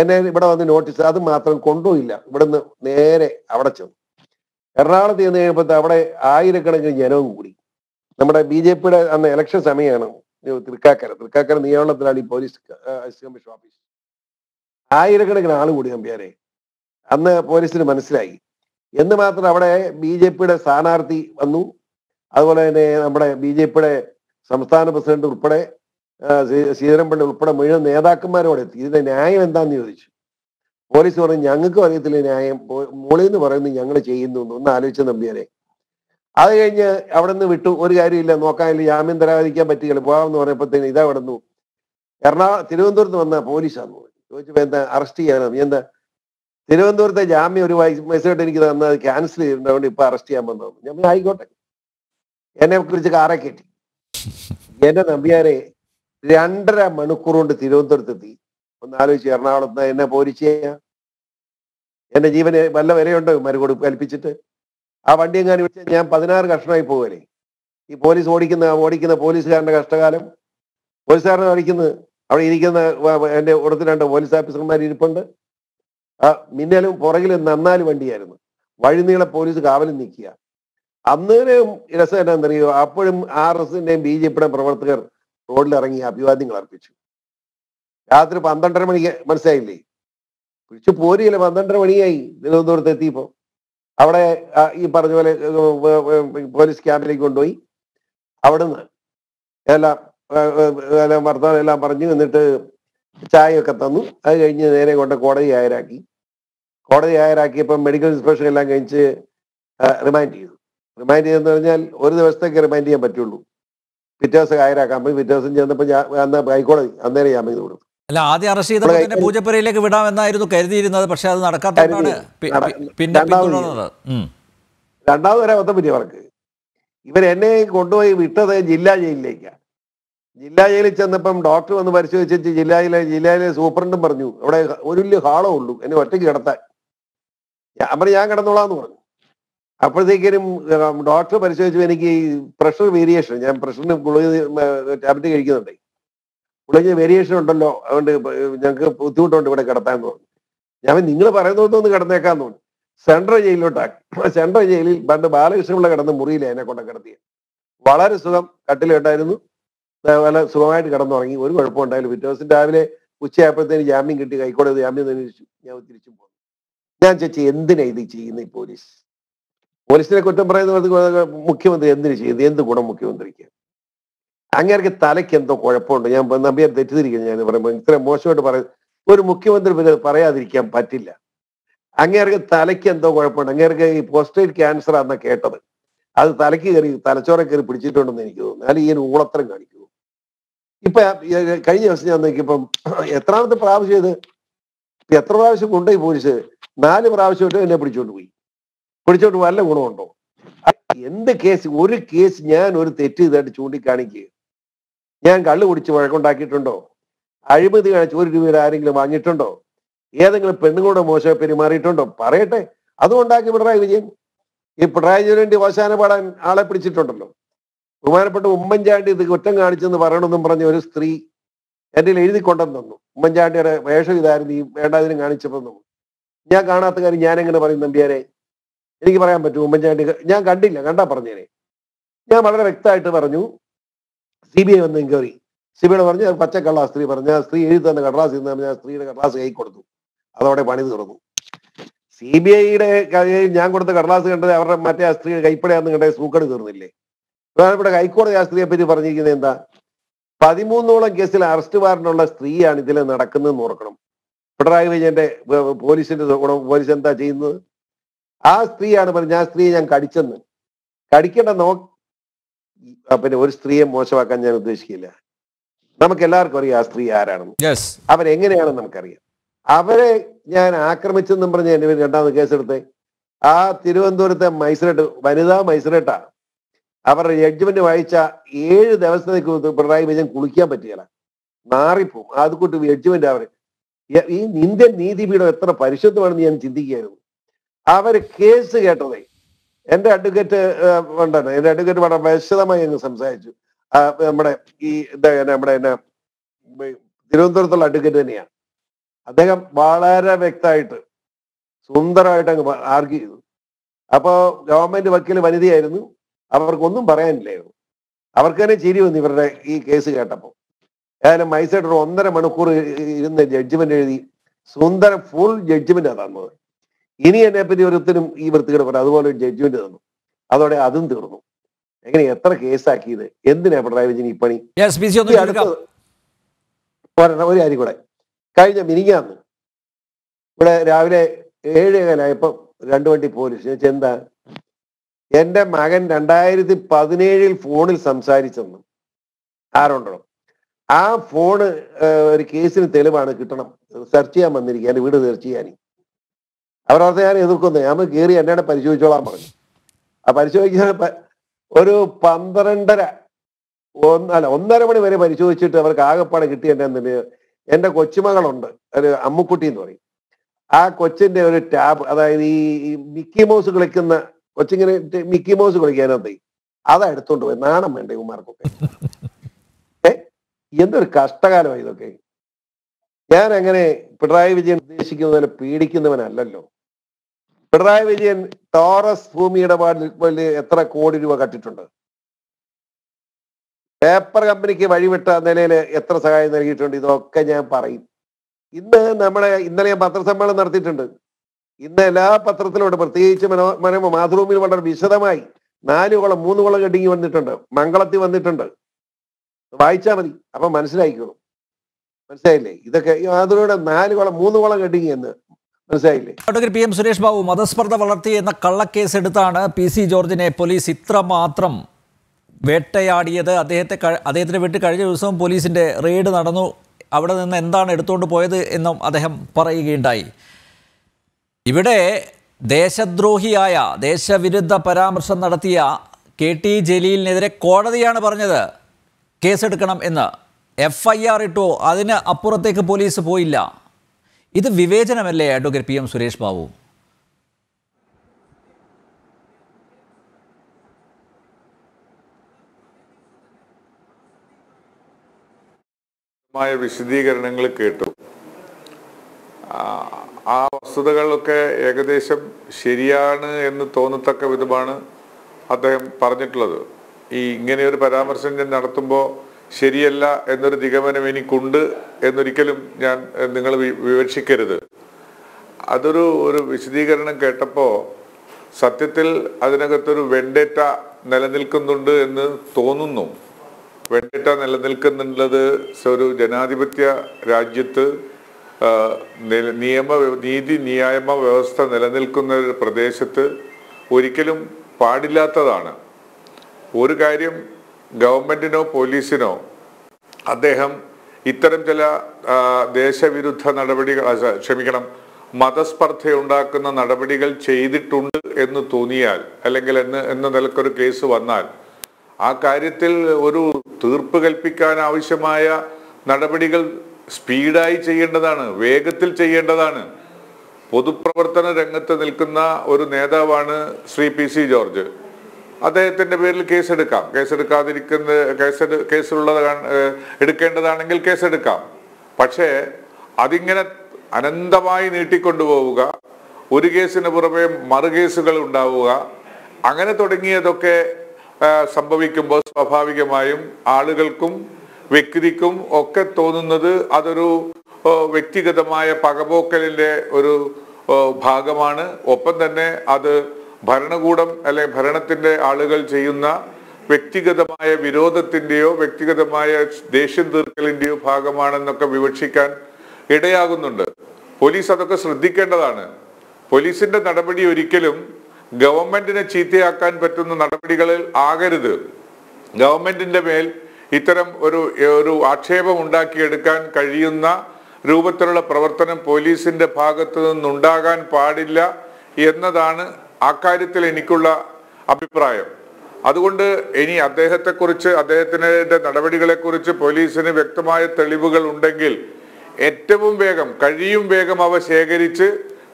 എന്നെ ഇവിടെ വന്ന് നോട്ടീസ് അത് മാത്രം കൊണ്ടുപോയില്ല. ഇവിടുന്ന് നേരെ അവിടെ ചെന്നു. എറണാകുളത്ത് ചെന്ന് കഴിയുമ്പോഴത്തെ അവിടെ ആയിരക്കണക്കിന് ജനവും കൂടി. നമ്മുടെ ബി ജെ പിയുടെ അന്ന് ഇലക്ഷൻ സമയമാണ്. തൃക്കാക്കര തൃക്കാക്കര നിയമനത്തിലാണ് ഈ പോലീസ് കമ്മീഷൻ ഓഫീസ് ആയിരക്കണക്കിന് ആൾ കൂടി നമ്പ്യാരെ. അന്ന് പോലീസിന് മനസ്സിലായി. എന്ന് മാത്രം അവിടെ ബി ജെ പിയുടെ സ്ഥാനാർത്ഥി വന്നു. അതുപോലെ തന്നെ നമ്മുടെ ബി ജെ പിയുടെ സംസ്ഥാന പ്രസിഡന്റ് ഉൾപ്പെടെ ശ്രീധരൻപിള്ളി ഉൾപ്പെടെ മുഴുവൻ നേതാക്കന്മാരോട് എത്തി. ഇതിന്റെ ന്യായം എന്താന്ന് ചോദിച്ചു. പോലീസ് പറഞ്ഞു ഞങ്ങൾക്ക് അറിയത്തില്ല ന്യായം. മോളിൽ നിന്ന് പറയുന്നു ഞങ്ങൾ ചെയ്യുന്നു ഒന്ന് ആലോചിച്ച നമ്പ്യാരെ. അത് കഴിഞ്ഞ് അവിടെ നിന്ന് വിട്ടു. ഒരു കാര്യമില്ല നോക്കാനില്ല ജാമ്യം തരാതിരിക്കാൻ പറ്റുകയില്ല പോകാമെന്ന് പറഞ്ഞപ്പോഴത്തേന് ഇതാ വിടുന്നു എറണാകുളം തിരുവനന്തപുരത്ത് വന്ന പറഞ്ഞു. ചോദിച്ചപ്പോ എന്താ അറസ്റ്റ് ചെയ്യാനോ? എന്താ? തിരുവനന്തപുരത്തെ ജാമ്യം ഒരു മെസ്സേജ് എനിക്ക് തന്നത് ക്യാൻസൽ ചെയ്തിട്ടുണ്ട് ഇപ്പൊ അറസ്റ്റ് ചെയ്യാൻ വന്നു ഞാൻ ആയിക്കോട്ടെ. എന്നെ കുറിച്ച് കാറെ കയറ്റി എന്റെ നമ്പ്യാരെ രണ്ടര മണിക്കൂർ കൊണ്ട് തിരുവനന്തപുരത്തെത്തി. ഒന്ന് ആലോചിച്ച് എറണാകുളത്ത് എന്നെ പോലീസ് ചെയ്യാം. എന്റെ ജീവന് വല്ല വിലയുണ്ടോ മരുകൊടു കൽപ്പിച്ചിട്ട്. ആ വണ്ടി എങ്ങാനും വെച്ച് ഞാൻ പതിനാറ് കഷ്ണമായി പോകലേ ഈ പോലീസ് ഓടിക്കുന്ന ഓടിക്കുന്ന പോലീസുകാരന്റെ കഷ്ടകാലം. പോലീസുകാരനെ ഓടിക്കുന്നത്. അവിടെ ഇരിക്കുന്ന എന്റെ ഉടത്ത് രണ്ട് പോലീസ് ഓഫീസർമാർ ഇരിപ്പുണ്ട്. ആ മിന്നലും പുറകിൽ നന്നാൽ വണ്ടിയായിരുന്നു. വഴിനീളെ പോലീസ് കാവലിൽ നിൽക്കുക. അന്നേരം രസം എന്നാന്നറിയോ അപ്പോഴും ആർ എസിന്റെയും ബി ജെ പിയുടെയും പ്രവർത്തകർ റോഡിൽ ഇറങ്ങി അഭിവാദ്യങ്ങൾ അർപ്പിച്ചു. രാത്രി പന്ത്രണ്ടര മണിക്ക് മനസ്സിലായില്ലേ? പിടിച്ചു പോരിയില്ല പന്ത്രണ്ടര മണിയായി. തിരുവനന്തപുരത്ത് എത്തിയപ്പോ. അവിടെ ഈ പറഞ്ഞ പോലെ പോലീസ് ക്യാമ്പിലേക്ക് കൊണ്ടുപോയി. അവിടുന്ന് എല്ലാം വർത്തമാനം എല്ലാം പറഞ്ഞു എന്നിട്ട് ചായയൊക്കെ തന്നു. അത് കഴിഞ്ഞ് നേരെ കൊണ്ട് കോടതി ഹാജരാക്കി. കോടതി ഹാജരാക്കിയപ്പോൾ മെഡിക്കൽ ഇൻസ്പെക്ഷൻ എല്ലാം കഴിച്ച് റിമാൻഡ് ചെയ്തു. റിമാൻഡ് ചെയ്തെന്ന് പറഞ്ഞാൽ ഒരു ദിവസത്തേക്ക് റിമാൻഡ് ചെയ്യാൻ പറ്റുള്ളൂ. പിറ്റേ ദിവസം ഹാജരാക്കാൻ പോയി. പിറ്റേ ദിവസം ചെന്നപ്പോൾ അന്ന് ഹൈക്കോടതി അന്നേരം ജാമ്യം കൊടുത്തു. അല്ല ആദ്യം അറസ്റ്റ് ചെയ്തപ്പോൾ തന്നെ പൂജപ്പുരയിലേക്ക് വിടാമെന്നായിരുന്നു കരുതിയിരുന്നത്. പക്ഷെ അത് നടക്കാത്തതുകൊണ്ടാണ് പി- നട- പി- പിന്നെ രണ്ടാമത് വരെ അബദ്ധം പറ്റി അവർക്ക് ഇവരെന്നെ കൊണ്ടുപോയി വിട്ടത് ജില്ലാ ജയിലിലേക്കാണ് ജില്ലാ ജയിലിൽ ചെന്നപ്പം ഡോക്ടർ വന്ന് പരിശോധിച്ചിട്ട് ജില്ലയിലെ ജില്ലയിലെ സൂപ്രണ്ടും പറഞ്ഞു അവിടെ ഒരു വലിയ ഹാളോ ഉള്ളൂ എന്നെ ഒറ്റയ്ക്ക് കിടത്താൻ. അപ്പം ഞാൻ കിടന്നോളാന്ന് പറഞ്ഞു. അപ്പോഴത്തേക്കും ഡോക്ടർ പരിശോധിച്ചു എനിക്ക് പ്രഷർ വേരിയേഷൻ ഞാൻ പ്രഷറിന് ഗുളിക ടാബ്ലറ്റ് കഴിക്കുന്നുണ്ട്. ഗുളിക വേരിയേഷൻ ഉണ്ടല്ലോ അതുകൊണ്ട് ഞങ്ങൾക്ക് ബുദ്ധിമുട്ടുണ്ട് ഇവിടെ കിടത്താന്ന് പറഞ്ഞു. ഞാൻ നിങ്ങൾ പറയുന്നതൊന്ന് കിടന്നേക്കാന്ന് പറഞ്ഞു. സെൻട്രൽ ജയിലിലോട്ടാക്കി സെൻട്രൽ ജയിലിൽ പണ്ട് ബാലകൃഷ്ണപിള്ള കിടന്ന മുറിയിൽ എന്നെ കൊണ്ട് കിടത്തിയത് വളരെ സുഖം കട്ടിലുണ്ടായിരുന്നു നല്ല സുഖമായിട്ട് കിടന്നുറങ്ങി. ഒരു കുഴപ്പമുണ്ടായില്ല പിറ്റേ ദിവസം രാവിലെ ഉച്ചയായപ്പോഴത്തേന് ജാമ്യം കിട്ടി. ഹൈക്കോടതി ജാമ്യം ഞാൻ തിരിച്ചു പോന്നു. ഞാൻ ചേച്ചി എന്തിനാ ഇത് ചെയ്യുന്നത് ഈ പോലീസ്? പോലീസിനെ കുറ്റം പറയുന്നത് മുഖ്യമന്ത്രി എന്തിനു ചെയ്യുന്നത് എന്ത് ഗുണം മുഖ്യമന്ത്രിക്ക്? അങ്ങേർക്ക് തലയ്ക്ക് എന്തോ കുഴപ്പമുണ്ട്. ഞാൻ നമ്പിയാർ തെറ്റിദ്ധരിക്കുന്നു ഞാൻ പറയുമ്പോൾ ഇത്ര മോശമായിട്ട് പറയുന്നത് ഒരു മുഖ്യമന്ത്രി പിന്നെ പറയാതിരിക്കാൻ പറ്റില്ല. അങ്ങേർക്ക് തലയ്ക്ക് എന്തോ കുഴപ്പമുണ്ട്. അങ്ങേർക്ക് ഈ പോസ്റ്റേറ്റ് ക്യാൻസർ ആണെന്നാണ് കേട്ടത്. അത് തലയ്ക്ക് കയറി തലച്ചോറെ കയറി പിടിച്ചിട്ടുണ്ടെന്ന് എനിക്ക് തോന്നുന്നു. അല്ലെങ്കിൽ ഈ ഊളത്തരം കാണിക്കുന്നു. ഇപ്പൊ കഴിഞ്ഞ ദിവസം ഞാൻ നോക്കിയപ്പം എത്രാമത്തെ പ്രാവശ്യം ഇത് എത്ര പ്രാവശ്യം കൊണ്ടുപോയി പോലീസ്? നാല് പ്രാവശ്യമായിട്ട് എന്നെ പിടിച്ചോണ്ട് പോയി. പിടിച്ചോണ്ട് വല്ല ഗുണമുണ്ടോ? എന്ത് കേസ്? ഒരു കേസ് ഞാൻ ഒരു തെറ്റ് ചെയ്തായിട്ട് ചൂണ്ടിക്കാണിക്കുക ഞാൻ കള്ളു കുടിച്ച് വഴക്കുണ്ടാക്കിയിട്ടുണ്ടോ? അഴിമതി കാണിച്ച് ഒരു രൂപ ആരെങ്കിലും വാങ്ങിയിട്ടുണ്ടോ? ഏതെങ്കിലും പെണ്ണുങ്ങളുടെ മോശം പെരുമാറിയിട്ടുണ്ടോ പറയട്ടെ. അതുകൊണ്ടാക്കി പിണറായി വിജയൻ. ഈ പിണറായി വേണ്ടി അവസാന പാടാൻ ആളെ പിടിച്ചിട്ടുണ്ടല്ലോ. ബഹുമാനപ്പെട്ട ഉമ്മൻചാണ്ടി ഇത് കുറ്റം കാണിച്ചെന്ന് പറയണമെന്നും പറഞ്ഞ ഒരു സ്ത്രീ എന്റെ എഴുതി കൊണ്ടെന്ന് തന്നു. ഉമ്മൻചാണ്ടിയുടെ വേഷം ഇതായിരുന്നു ഈ വേണ്ടാതിനും കാണിച്ചപ്പോൾ തന്നു. ഞാൻ കാണാത്ത കാര്യം ഞാൻ എങ്ങനെ പറയും നമ്പ്യാരെ? എനിക്ക് പറയാൻ പറ്റും ഉമ്മൻചാണ്ടി? ഞാൻ കണ്ടില്ല കണ്ടാ പറഞ്ഞേനെ ഞാൻ വളരെ വ്യക്തമായിട്ട് പറഞ്ഞു. സി ബി ഐ വന്ന് എൻക്വയറി സി ബി ഐ പറഞ്ഞു പച്ചക്കള്ള സ്ത്രീ പറഞ്ഞു. ആ സ്ത്രീ എഴുതി തന്ന കടലാസ് ഇന്ന് ഞാൻ സ്ത്രീയുടെ കടലാസ് കൈ കൊടുത്തു. അതോടെ പണി തുറന്നു സി ബി ഐയുടെ ഞാൻ കൊടുത്ത കടലാസ് കണ്ടത് അവരുടെ മറ്റേ ആ സ്ത്രീ കൈപ്പടയാന്ന് കണ്ടത് സൂക്കട് തീർന്നില്ലേ? ഇവിടെ ഹൈക്കോടതി ആ സ്ത്രീയെ പറ്റി പറഞ്ഞിരിക്കുന്നത് എന്താ? പതിമൂന്നോളം കേസിൽ അറസ്റ്റ് വാറണ്ടുള്ള സ്ത്രീയാണ് ഇതിൽ നടക്കുന്നതെന്ന് ഓർക്കണം. പിണറായി വിജയന്റെ പോലീസിന്റെ ഗുണം പോലീസ് എന്താ ചെയ്യുന്നത്? ആ സ്ത്രീയാണ് പറഞ്ഞത് ആ സ്ത്രീയെ ഞാൻ കടിച്ചെന്ന്. കടിക്കേണ്ട നോ പിന്നെ ഒരു സ്ത്രീയെ മോശമാക്കാൻ ഞാൻ ഉദ്ദേശിക്കില്ല നമുക്ക് എല്ലാവർക്കും അറിയാം ആ സ്ത്രീ ആരാണെന്ന്. അവരെങ്ങനെയാണെന്ന് നമുക്കറിയാം. അവരെ ഞാൻ ആക്രമിച്ചെന്നും പറഞ്ഞ് എന്റെ രണ്ടാമത് കേസെടുത്ത്. ആ തിരുവനന്തപുരത്തെ മൈസറേറ്റ് വനിതാ മൈസൂരേട്ടാ. അവരുടെ ജഡ്ജ്മെന്റ് വായിച്ച ഏഴ് ദിവസത്തേക്ക് പിണറായി വിജയൻ കുളിക്കാൻ പറ്റുകയില്ല. മാറിപ്പോവും. അത് കൂട്ട് ജഡ്ജ്മെന്റ് അവർ ഈ ഇന്ത്യൻ നീതിപീഠം എത്ര പരിശുദ്ധമാണെന്ന് ഞാൻ ചിന്തിക്കുകയായിരുന്നു. അവർ കേസ് കേട്ടതേ. എന്റെ അഡ്വക്കേറ്റ് ഉണ്ടെന്ന് എന്റെ അഡ്വക്കേറ്റ് വളരെ വിശദമായി അങ്ങ് സംസാരിച്ചു. നമ്മുടെ ഈ എന്താ നമ്മുടെ എന്നാ തിരുവനന്തപുരത്തുള്ള അഡ്വക്കേറ്റ് തന്നെയാണ്. അദ്ദേഹം വളരെ വ്യക്തമായിട്ട് സുന്ദരമായിട്ട് അങ്ങ് ആർഗ്യൂ ചെയ്തു. അപ്പോ ഗവൺമെന്റ് വക്കീൽ വനിതയായിരുന്നു. അവർക്കൊന്നും പറയാനില്ലായിരുന്നു അവർക്ക് തന്നെ ചിരി വന്നു ഇവരുടെ ഈ കേസ് കേട്ടപ്പോൾ. ഏതായാലും മൈസൈഡർ ഒന്നര മണിക്കൂർ ഇരുന്ന് ജഡ്ജ്മെന്റ് എഴുതി. സുന്ദര ഫുൾ ജഡ്ജ്മെന്റ് തന്നത്. ഇനി എന്നെ പറ്റി ഒരുത്തിനും ഈ വൃത്തികേട് പറഞ്ഞു അതുപോലെ ഒരു ജഡ്ജ്മെന്റ് തന്നു. അതോടെ അതും തീർന്നു. എങ്ങനെ എത്ര കേസാക്കിയത് എന്തിനാ പിണറായി വിജയൻ ഈ പണി? ഒരെണ്ണം, ഒരു കാര്യം കൂടെ. കഴിഞ്ഞ മിനിങ്ങാന്ന് ഇവിടെ രാവിലെ ഏഴേകാലായപ്പോ രണ്ടു വണ്ടി പോലീസ് എന്താ എന്റെ മകൻ രണ്ടായിരത്തി പതിനേഴിൽ ഫോണിൽ സംസാരിച്ചെന്ന്. ആരുണ്ടോ? ആ ഫോണ് ഒരു കേസിന് തെളിവാണ് കിട്ടണം. സെർച്ച് ചെയ്യാൻ വന്നിരിക്കുക എന്റെ വീട് സെർച്ച് ചെയ്യാൻ. അവരോർത്ത് ഞാൻ എതിർക്കുന്നു. ഞാൻ കയറി എന്നെ പരിശോധിച്ചോളാൻ പറഞ്ഞു. ആ പരിശോധിക്കാൻ ഒരു പന്ത്രണ്ടര ഒന്ന് അല്ല ഒന്നര മണി വരെ പരിശോധിച്ചിട്ട് അവർക്ക് ആകെപ്പാടെ കിട്ടിയ എന്നെ എന്റെ കൊച്ചുമകളുണ്ട് ഒരു അമ്മുക്കുട്ടി എന്ന് പറയും. ആ കൊച്ചിന്റെ ഒരു ടാബ് അതായത് ഈ മിക്കി മൗസ് കളിക്കുന്ന കൊച്ചിങ്ങനെ മിക്കി മൗസ് കളിക്കാനകത്ത് അതാ എടുത്തോണ്ട് പോയി. നാണം വേണ്ട ഇവന്മാർക്കൊക്കെ. എന്തൊരു കഷ്ടകാലമായി ഇതൊക്കെ. ഞാൻ അങ്ങനെ പിണറായി വിജയൻ ഉദ്ദേശിക്കുന്നതിനെ പീഡിക്കുന്നവനല്ലല്ലോ. പിണറായി വിജയൻ ടോറസ് ഭൂമി ഇടപാടിൽ എത്ര കോടി രൂപ കട്ടിട്ടുണ്ട്. പേപ്പർ കമ്പനിക്ക് വഴിവിട്ട നിലയിൽ എത്ര സഹായം നൽകിയിട്ടുണ്ട് ഇതൊക്കെ ഞാൻ പറയും. ഇന്ന് നമ്മളെ ഇന്നലെ ഞാൻ പത്രസമ്മേളനം നടത്തിയിട്ടുണ്ട്. ഇന്ന് എല്ലാ പത്രത്തിലുണ്ട് പ്രത്യേകിച്ച് മനോ മനോരമ മാതൃഭൂമിയിൽ വളരെ വിശദമായി നാല് കുളം മൂന്ന് കുളം കെട്ടിങ്ങി വന്നിട്ടുണ്ട്. മംഗളത്തിൽ വന്നിട്ടുണ്ട്. വായിച്ചാൽ മതി. അപ്പൊ മനസ്സിലായിക്കോളും. മനസ്സിലായില്ലേ? ഇതൊക്കെ അതിലൂടെ നാല് കുളം മൂന്ന് കുളം കെട്ടിങ്ങി എന്ന് മനസ്സിലായില്ലേ? പി എം സുരേഷ് ബാബു മതസ്പർദ്ധ വളർത്തി എന്ന കള്ളക്കേസ് എടുത്താണ് പി സി ജോർജിനെ പോലീസ് ഇത്രമാത്രം വേട്ടയാടിയത്. അദ്ദേഹത്തെ അദ്ദേഹത്തിന്റെ അദ്ദേഹത്തിന് വീട്ടിൽ കഴിഞ്ഞ ദിവസവും പോലീസിന്റെ റെയ്ഡ് നടന്നു. അവിടെ നിന്ന് എന്താണ് എടുത്തുകൊണ്ട് പോയത് എന്നും അദ്ദേഹം പറയുകയുണ്ടായി. ഇവിടെ ദേശദ്രോഹിയായ ദേശവിരുദ്ധ പരാമർശം നടത്തിയ കെ ടി ജലീലിനെതിരെ കോടതിയാണ് പറഞ്ഞത്. കേസെടുക്കണം എന്ന്. എഫ് ഐ ആർ ഇട്ടു. അതിന് അപ്പുറത്തേക്ക് പോലീസ് പോയില്ല. ഇത് വിവേചനമല്ലേ advocate P M Suresh Babu? വിശദീകരണങ്ങൾ കേട്ടു. ആ, വസ്തുതകളൊക്കെ ഏകദേശം ശരിയാണ് എന്ന് തോന്നത്തക്ക വിധമാണ് അദ്ദേഹം പറഞ്ഞിട്ടുള്ളത്. ഈ ഇങ്ങനെ ഒരു പരാമർശം ഞാൻ നടത്തുമ്പോൾ ശരിയല്ല എന്നൊരു നിഗമനം എനിക്കുണ്ട് എന്നൊരിക്കലും ഞാൻ നിങ്ങൾ വിവക്ഷിക്കരുത്. അതൊരു ഒരു വിശദീകരണം കേട്ടപ്പോൾ സത്യത്തിൽ അതിനകത്തൊരു വെണ്ടേറ്റ നിലനിൽക്കുന്നുണ്ട് എന്ന് തോന്നുന്നു. വെണ്ടേറ്റ നിലനിൽക്കുന്നുള്ളത് ഒരു ജനാധിപത്യ രാജ്യത്ത് നിയമ നീതി നിയമ വ്യവസ്ഥ നിലനിൽക്കുന്ന ഒരു പ്രദേശത്ത് ഒരിക്കലും പാടില്ലാത്തതാണ്. ഒരു കാര്യം ഗവൺമെന്റിനോ പോലീസിനോ അദ്ദേഹം ഇത്തരം ചില ദേശവിരുദ്ധ നടപടികൾ ക്ഷമിക്കണം മതസ്പർദ്ധ ഉണ്ടാക്കുന്ന നടപടികൾ ചെയ്തിട്ടുണ്ട് എന്ന് തോന്നിയാൽ അല്ലെങ്കിൽ എന്ന് എന്ന നിലക്കൊരു കേസ് വന്നാൽ ആ കാര്യത്തിൽ ഒരു തീർപ്പ് കൽപ്പിക്കാൻ ആവശ്യമായ നടപടികൾ സ്പീഡായി ചെയ്യേണ്ടതാണ് വേഗത്തിൽ ചെയ്യേണ്ടതാണ്. പൊതുപ്രവർത്തന രംഗത്ത് നിൽക്കുന്ന ഒരു നേതാവാണ് ശ്രീ പി സി ജോർജ്. അദ്ദേഹത്തിന്റെ പേരിൽ കേസെടുക്കാം. കേസെടുക്കാതിരിക്കുന്ന കേസ് കേസുള്ളത് കാണ്- ഏഹ് എടുക്കേണ്ടതാണെങ്കിൽ കേസെടുക്കാം. പക്ഷേ അതിങ്ങനെ അനന്തമായി നീട്ടിക്കൊണ്ടുപോവുക ഒരു കേസിന് പുറമെ മറുകേസുകൾ ഉണ്ടാവുക അങ്ങനെ തുടങ്ങിയതൊക്കെ സംഭവിക്കുമ്പോൾ സ്വാഭാവികമായും ആളുകൾക്കും വ്യക്തിക്കും ഒക്കെ തോന്നുന്നത് അതൊരു വ്യക്തിഗതമായ പകപോക്കലിന്റെ ഒരു ഭാഗമാണ്. ഒപ്പം തന്നെ അത് ഭരണകൂടം അല്ലെ ഭരണത്തിന്റെ ആളുകൾ ചെയ്യുന്ന വ്യക്തിഗതമായ വിരോധത്തിന്റെയോ വ്യക്തിഗതമായ ദേഷ്യം തീർക്കലിന്റെയോ ഭാഗമാണെന്നൊക്കെ വിവക്ഷിക്കാൻ ഇടയാകുന്നുണ്ട്. പോലീസ് അതൊക്കെ ശ്രദ്ധിക്കേണ്ടതാണ്. പോലീസിന്റെ നടപടി ഒരിക്കലും ഗവൺമെന്റിനെ ചീത്തയാക്കാൻ പറ്റുന്ന നടപടികളിൽ ആകരുത്. ഗവൺമെന്റിന്റെ മേൽ ഇത്തരം ഒരു ഒരു ആക്ഷേപം ഉണ്ടാക്കിയെടുക്കാൻ കഴിയുന്ന രൂപത്തിലുള്ള പ്രവർത്തനം പോലീസിന്റെ ഭാഗത്തു നിന്നുണ്ടാകാൻ പാടില്ല എന്നതാണ് അക്കാര്യത്തിൽ എനിക്കുള്ള അഭിപ്രായം. അതുകൊണ്ട് ഇനി അദ്ദേഹത്തെക്കുറിച്ച് അദ്ദേഹത്തിന്റെ നടപടികളെക്കുറിച്ച് പോലീസിന് വ്യക്തമായ തെളിവുകൾ ഉണ്ടെങ്കിൽ ഏറ്റവും വേഗം കഴിയും വേഗം അവ ശേഖരിച്ച്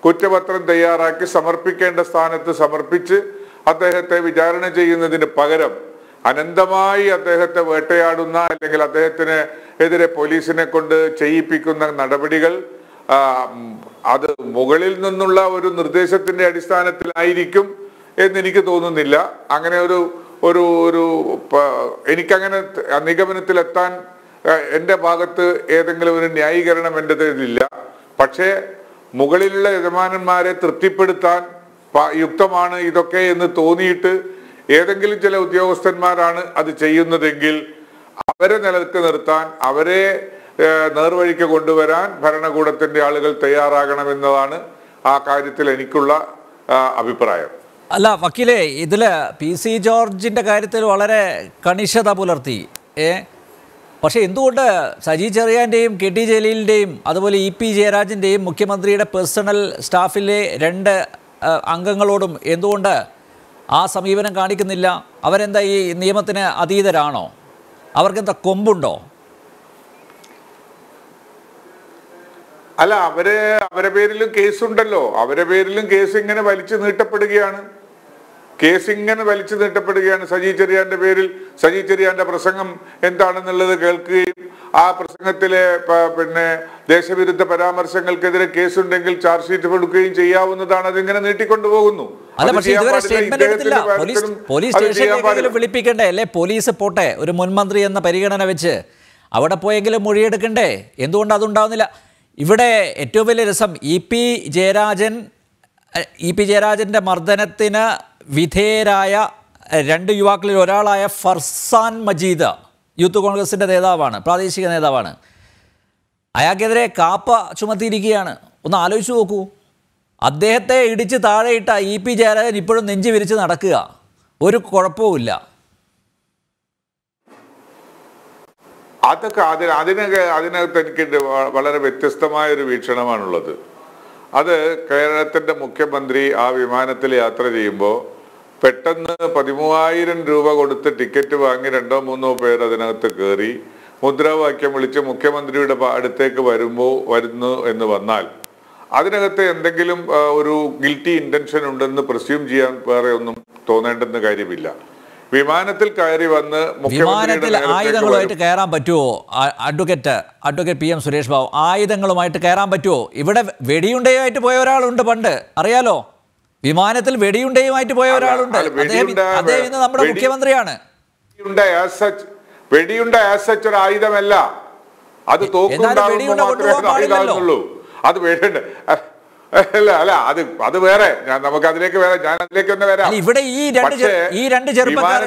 കുറ്റപത്രം തയ്യാറാക്കി സമർപ്പിക്കേണ്ട സ്ഥാനത്ത് സമർപ്പിച്ച് അദ്ദേഹത്തെ വിചാരണ ചെയ്യുന്നതിന് പകരം അനന്തമായി അദ്ദേഹത്തെ വേട്ടയാടുന്ന അല്ലെങ്കിൽ അദ്ദേഹത്തിന് എതിരെ പോലീസിനെ കൊണ്ട് ചെയ്യിപ്പിക്കുന്ന നടപടികൾ അത് മുകളിൽ നിന്നുള്ള ഒരു നിർദ്ദേശത്തിന്റെ അടിസ്ഥാനത്തിലായിരിക്കും എന്ന് എനിക്ക് തോന്നുന്നില്ല. അങ്ങനെ ഒരു ഒരു ഒരു എനിക്കങ്ങനെ നിഗമനത്തിലെത്താൻ എന്റെ ഭാഗത്ത് ഏതെങ്കിലും ഒരു ന്യായീകരണം എന്റെ ഇല്ല പക്ഷേ മുകളിലുള്ള യജമാനന്മാരെ തൃപ്തിപ്പെടുത്താൻ യുക്തമാണ് ഇതൊക്കെ എന്ന് തോന്നിയിട്ട് ഏതെങ്കിലും ചില ഉദ്യോഗസ്ഥന്മാരാണ് അത് ചെയ്യുന്നതെങ്കിൽ അവരെ നിലയ്ക്ക് നിർത്താൻ അവരെ നേർവഴിക്ക് കൊണ്ടുവരാൻ ഭരണകൂടത്തിന്റെ ആളുകൾ തയ്യാറാകണമെന്നതാണ് ആ കാര്യത്തിൽ എനിക്കുള്ള അഭിപ്രായം. അല്ല വക്കീലെ ഇതിൽ പി സി ജോർജിന്റെ കാര്യത്തിൽ വളരെ കണിശത പുലർത്തി ഏ? പക്ഷേ എന്തുകൊണ്ട് സജി ചെറിയാന്റെയും കെ ടി ജലീലിന്റെയും അതുപോലെ ഇ പി ജയരാജന്റെയും മുഖ്യമന്ത്രിയുടെ പേഴ്സണൽ സ്റ്റാഫിലെ രണ്ട് അംഗങ്ങളോടും എന്തുകൊണ്ട് ആ സമീപനം കാണിക്കുന്നില്ല. അവരെന്താ ഈ നിയമത്തിന് അതീതരാണോ? അവർക്കെന്താ കൊമ്പുണ്ടോ? അല്ല അവർ അവരെ പേരിലും കേസുണ്ടല്ലോ. അവരെ പേരിലും കേസ് ഇങ്ങനെ വലിച്ചു നീട്ടപ്പെടുകയാണ്. കേസ് ഇങ്ങനെ വലിച്ചു നീട്ടപ്പെടുകയാണ് സജി ചെറിയാന്റെ പേരിൽ. സജി ചെറിയാന്റെ പ്രസംഗം എന്താണെന്നുള്ളത് കേൾക്കുകയും ആ പ്രസംഗത്തിലെ പിന്നെ ദേശവിരുദ്ധ പരാമർശങ്ങൾക്കെതിരെ കേസുണ്ടെങ്കിൽ ചാർജ് ഷീറ്റ് കൊടുക്കുകയും ചെയ്യാവുന്നതാണ് അതിങ്ങനെ നീട്ടിക്കൊണ്ടുപോകുന്നു. വിളിപ്പിക്കണ്ടേ? അല്ലേ? പോലീസ് പോട്ടെ. ഒരു മുൻമന്ത്രി എന്ന പരിഗണന വെച്ച് അവിടെ പോയെങ്കിലും മൊഴിയെടുക്കണ്ടേ? എന്തുകൊണ്ട് അതുണ്ടാവുന്നില്ല? ഇവിടെ ഏറ്റവും വലിയ രസം E P Jayarajan E P ജയരാജന്റെ മർദ്ദനത്തിന് വിധേയരായ രണ്ട് യുവാക്കളിൽ ഒരാളായ ഫർസാൻ മജീദ് യൂത്ത് കോൺഗ്രസിന്റെ നേതാവാണ് പ്രാദേശിക നേതാവാണ്. അയാൾക്കെതിരെ കാപ്പ ചുമത്തിയിരിക്കുകയാണ്. ഒന്ന് ആലോചിച്ച് നോക്കൂ. അദ്ദേഹത്തെ ഇടിച്ച് താഴെയിട്ട ഇ പി ജയരാജൻ ഇപ്പോഴും നെഞ്ചു വിരിച്ച് നടക്കുക. ഒരു കുഴപ്പവുമില്ല. അതൊക്കെ അതിന് അതിനൊക്കെ അതിനകത്ത് എനിക്ക് വളരെ വ്യത്യസ്തമായ ഒരു വീക്ഷണമാണുള്ളത്. അത് കേരളത്തിന്റെ മുഖ്യമന്ത്രി ആ വിമാനത്തിൽ യാത്ര ചെയ്യുമ്പോൾ പെട്ടെന്ന് പതിമൂവായിരം രൂപ കൊടുത്ത് ടിക്കറ്റ് വാങ്ങി രണ്ടോ മൂന്നോ പേർ അതിനകത്ത് കയറി മുദ്രാവാക്യം വിളിച്ച് മുഖ്യമന്ത്രിയുടെ അടുത്തേക്ക് വരുമ്പോൾ വരുന്നു എന്ന് വന്നാൽ അതിനകത്ത് എന്തെങ്കിലും ഒരു ഗിൽറ്റി ഇന്റൻഷൻ ഉണ്ടെന്ന് പ്രസ്യൂം ചെയ്യാൻ വേറെ ഒന്നും തോന്നേണ്ടെന്ന് കാര്യമില്ല. വിമാനത്തിൽ കയറി വന്ന് വിമാനത്തിൽ ആയുധങ്ങളുമായിട്ട് കയറാൻ പറ്റുമോ advocate advocate P M Suresh Babu ആയുധങ്ങളുമായിട്ട് കയറാൻ പറ്റുമോ ഇവിടെ വെടിയുണ്ടയുമായിട്ട് പോയ ഒരാളുണ്ട് പണ്ട്. അറിയാലോ? വിമാനത്തിൽ വെടിയുണ്ടയുമായിട്ട് പോയ ഒരാളുണ്ട്. അദ്ദേഹം ഇന്ന് നമ്മുടെ മുഖ്യമന്ത്രിയാണ്. വെടിയുണ്ട ആസ് സച്ച് ഒരു ആയുധമല്ല. അത് തോക്കുണ്ടാകുന്നു മാത്രമേ ആയുധമാകുന്നുള്ളൂ അത് വേണ്ട അല്ല അല്ല അത് അത് വേറെ. നമുക്ക് അതിലേക്ക് വേറെ ഞാൻ അതിലേക്ക് തന്നെ വരാം. ഇവിടെ ഈ രണ്ട് ഈ രണ്ട് ചെറുപ്പക്കാർ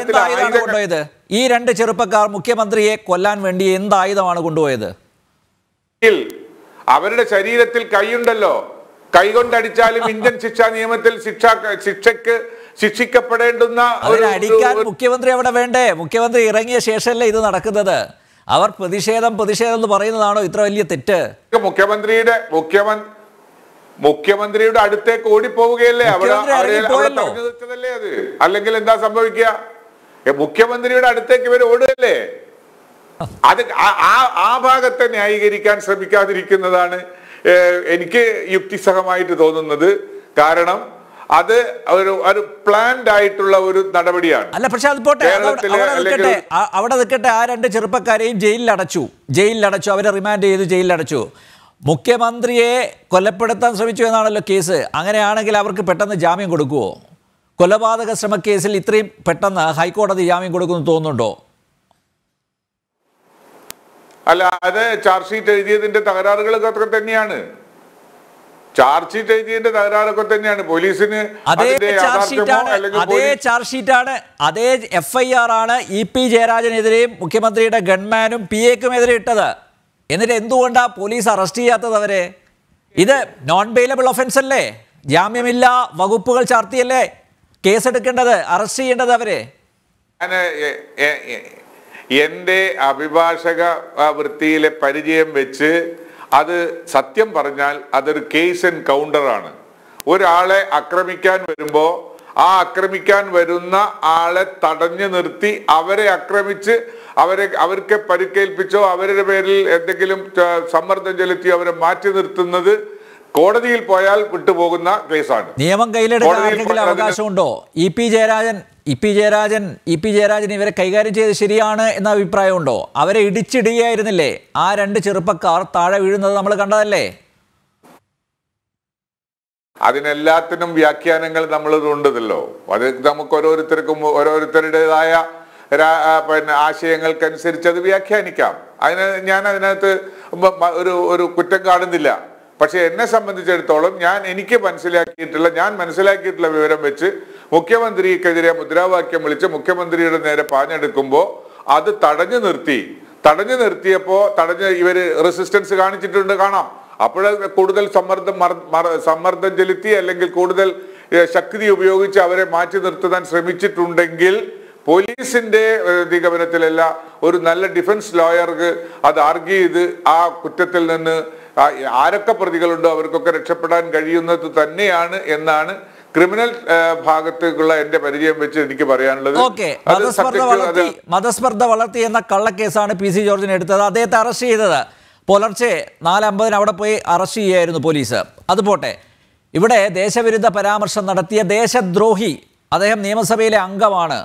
കൊണ്ടുപോയത്? ഈ രണ്ട് ചെറുപ്പക്കാർ മുഖ്യമന്ത്രിയെ കൊല്ലാൻ വേണ്ടി എന്ത് ആയുധമാണ് കൊണ്ടുപോയത്? അവരുടെ ശരീരത്തിൽ കൈയുണ്ടല്ലോ. കൈ കൊണ്ടടിച്ചാലും ഇന്ത്യൻ ശിക്ഷാ നിയമത്തിൽ ശിക്ഷ ശിക്ഷക്ക് ശിക്ഷിക്കപ്പെടേണ്ടുന്ന അടിക്കാൻ മുഖ്യമന്ത്രി അവിടെ വേണ്ടേ? മുഖ്യമന്ത്രി ഇറങ്ങിയ ശേഷമല്ലേ ഇത് നടക്കുന്നത്. അവർ പ്രതിഷേധം പ്രതിഷേധം എന്ന് പറയുന്നതാണോ ഇത്ര വലിയ തെറ്റ്? മുഖ്യമന്ത്രിയുടെ മുഖ്യമന്ത്രി മുഖ്യമന്ത്രിയുടെ അടുത്തേക്ക് ഓടിപ്പോവുകയല്ലേ? അവിടെ നിർത്തതല്ലേ അത്? അല്ലെങ്കിൽ എന്താ സംഭവിക്കുക? മുഖ്യമന്ത്രിയുടെ അടുത്തേക്ക് ഇവർ ഓടുകയല്ലേ? അത് ആ- ആ ഭാഗത്തെ ന്യായീകരിക്കാൻ ശ്രമിക്കാതിരിക്കുന്നതാണ് എനിക്ക് യുക്തിസഹമായിട്ട് തോന്നുന്നത്. കാരണം അത് ഒരു ഒരു പ്ലാൻഡ് ആയിട്ടുള്ള ഒരു നടപടിയാണ്. അല്ല പക്ഷെ അത് പോട്ടെ. അവിടെ നിൽക്കട്ടെ. ആ രണ്ട് ചെറുപ്പക്കാരെയും ജയിലിൽ അടച്ചു ജയിലിൽ അടച്ചു അവരെ റിമാൻഡ് ചെയ്ത് ജയിലിൽ അടച്ചു മുഖ്യമന്ത്രിയെ കൊലപ്പെടുത്താൻ ശ്രമിച്ചു എന്നാണല്ലോ കേസ്. അങ്ങനെയാണെങ്കിൽ അവർക്ക് പെട്ടെന്ന് ജാമ്യം കൊടുക്കുമോ കൊലപാതക ശ്രമക്കേസിൽ ഇത്രയും പെട്ടെന്ന് ഹൈക്കോടതി ജാമ്യം കൊടുക്കുമെന്ന് തോന്നുന്നുണ്ടോ? അല്ല അത് ചാർജ് ഷീറ്റ് എഴുതിയതിന്റെ തകരാറുകളൊക്കെ തന്നെയാണ്. ചാർജ് ഷീറ്റ് എഴുതിയതിന്റെ തകരാറൊക്കെ തന്നെയാണ്. പോലീസിന് അതേ ചാർജ് ഷീറ്റ് ഷീറ്റാണ് അതേ ചാർജ് ഷീറ്റാണ് അതേ എഫ് ഐ ആർ ആണ് ഇ പി ജയരാജനെതിരെയും മുഖ്യമന്ത്രിയുടെ ഗൺമാനും പി എക്കുമെതിരെ ഇട്ടത്. എന്നിട്ട് എന്തുകൊണ്ടാ പോലീസ് അറസ്റ്റ് ചെയ്യാത്തത് അവരെ? ഇത് നോൺ ബെയിലബിൾ ഒഫൻസ് അല്ലേ? ജാമ്യമില്ല വകുപ്പുകൾ ചാർത്തിയല്ലേ? കേസെടുക്കേണ്ടത് അറസ്റ്റ് ചെയ്യേണ്ടത് അവരെ? എന്റെ അഭിഭാഷക വൃത്തിയിലെ പരിചയം വെച്ച് അത് സത്യം പറഞ്ഞാൽ അതൊരു കേസ് ആൻഡ് കൗണ്ടറാണ് ഒരാളെ ആക്രമിക്കാൻ വരുമ്പോ ആ ആക്രമിക്കാൻ വരുന്ന ആളെ തടഞ്ഞു നിർത്തി അവരെ ആക്രമിച്ച് അവരെ അവർക്ക് പരിക്കേൽപ്പിച്ചോ അവരുടെ പേരിൽ എന്തെങ്കിലും സമ്മർദ്ദം ചെലുത്തി അവരെ മാറ്റി നിർത്തുന്നത് കോടതിയിൽ പോയാൽ വിട്ടുപോകുന്ന കേസാണ്. നിയമം കയ്യിലെടുക്കാൻ അവകാശമുണ്ടോ? E P Jayarajan E P Jayarajan E P Jayarajan ഇവരെ കൈകാര്യം ചെയ്ത് ശരിയാണ് എന്ന അഭിപ്രായമുണ്ടോ? അവരെ ഇടിച്ചിടുകയായിരുന്നില്ലേ? ആ രണ്ട് ചെറുപ്പക്കാർ താഴെ വീഴുന്നത് നമ്മൾ കണ്ടതല്ലേ? അതിനെല്ലാത്തിനും വ്യാഖ്യാനങ്ങൾ നമ്മൾ ഉണ്ടതല്ലോ അത് നമുക്ക് ഓരോരുത്തർക്കും ഓരോരുത്തരുടേതായ പിന്നെ ആശയങ്ങൾക്കനുസരിച്ച് അത് വ്യാഖ്യാനിക്കാം. അതിന് ഞാൻ അതിനകത്ത് ഒരു ഒരു കുറ്റം കാണുന്നില്ല. പക്ഷെ എന്നെ സംബന്ധിച്ചിടത്തോളം ഞാൻ എനിക്ക് മനസ്സിലാക്കിയിട്ടുള്ള ഞാൻ മനസ്സിലാക്കിയിട്ടുള്ള വിവരം വെച്ച് മുഖ്യമന്ത്രിക്കെതിരെ മുദ്രാവാക്യം വിളിച്ച് മുഖ്യമന്ത്രിയുടെ നേരെ പാഞ്ഞെടുക്കുമ്പോൾ അത് തടഞ്ഞു നിർത്തി. തടഞ്ഞു നിർത്തിയപ്പോൾ തടഞ്ഞ് ഇവർ റെസിസ്റ്റൻസ് കാണിച്ചിട്ടുണ്ട് കാണാം. അപ്പോൾ കൂടുതൽ സമ്മർദ്ദം സമ്മർദ്ദം ചെലുത്തി അല്ലെങ്കിൽ കൂടുതൽ ശക്തി ഉപയോഗിച്ച് അവരെ മാറ്റി നിർത്തുവാൻ ശ്രമിച്ചിട്ടുണ്ടെങ്കിൽ പോലീസിന്റെ നിഗമനത്തിലല്ല ഒരു നല്ല ഡിഫൻസ് ലോയർക്ക് അത് ആർഗ്യ ചെയ്ത് ആ കുറ്റത്തിൽ നിന്ന് ആരൊക്കെ പ്രതികളുണ്ടോ അവർക്കൊക്കെ രക്ഷപ്പെടാൻ കഴിയുന്നത് തന്നെയാണ് എന്നാണ് ക്രിമിനൽ ഭാഗത്തേക്കുള്ള എന്റെ പരിചയം വെച്ച് എനിക്ക് പറയാനുള്ളത്. മതസ്പർദ്ധ വളർത്തി എന്ന കള്ളക്കേസാണ് പി സി ജോർജിന് എടുത്തത്. അദ്ദേഹത്തെ അറസ്റ്റ് ചെയ്തത്. പുലർച്ചെ നാലമ്പതിന് അവിടെ പോയി അറസ്റ്റ് ചെയ്യായിരുന്നു പോലീസ്. അതുപോട്ടെ ഇവിടെ ദേശവിരുദ്ധ പരാമർശം നടത്തിയ ദേശദ്രോഹി അദ്ദേഹം നിയമസഭയിലെ അംഗമാണ്.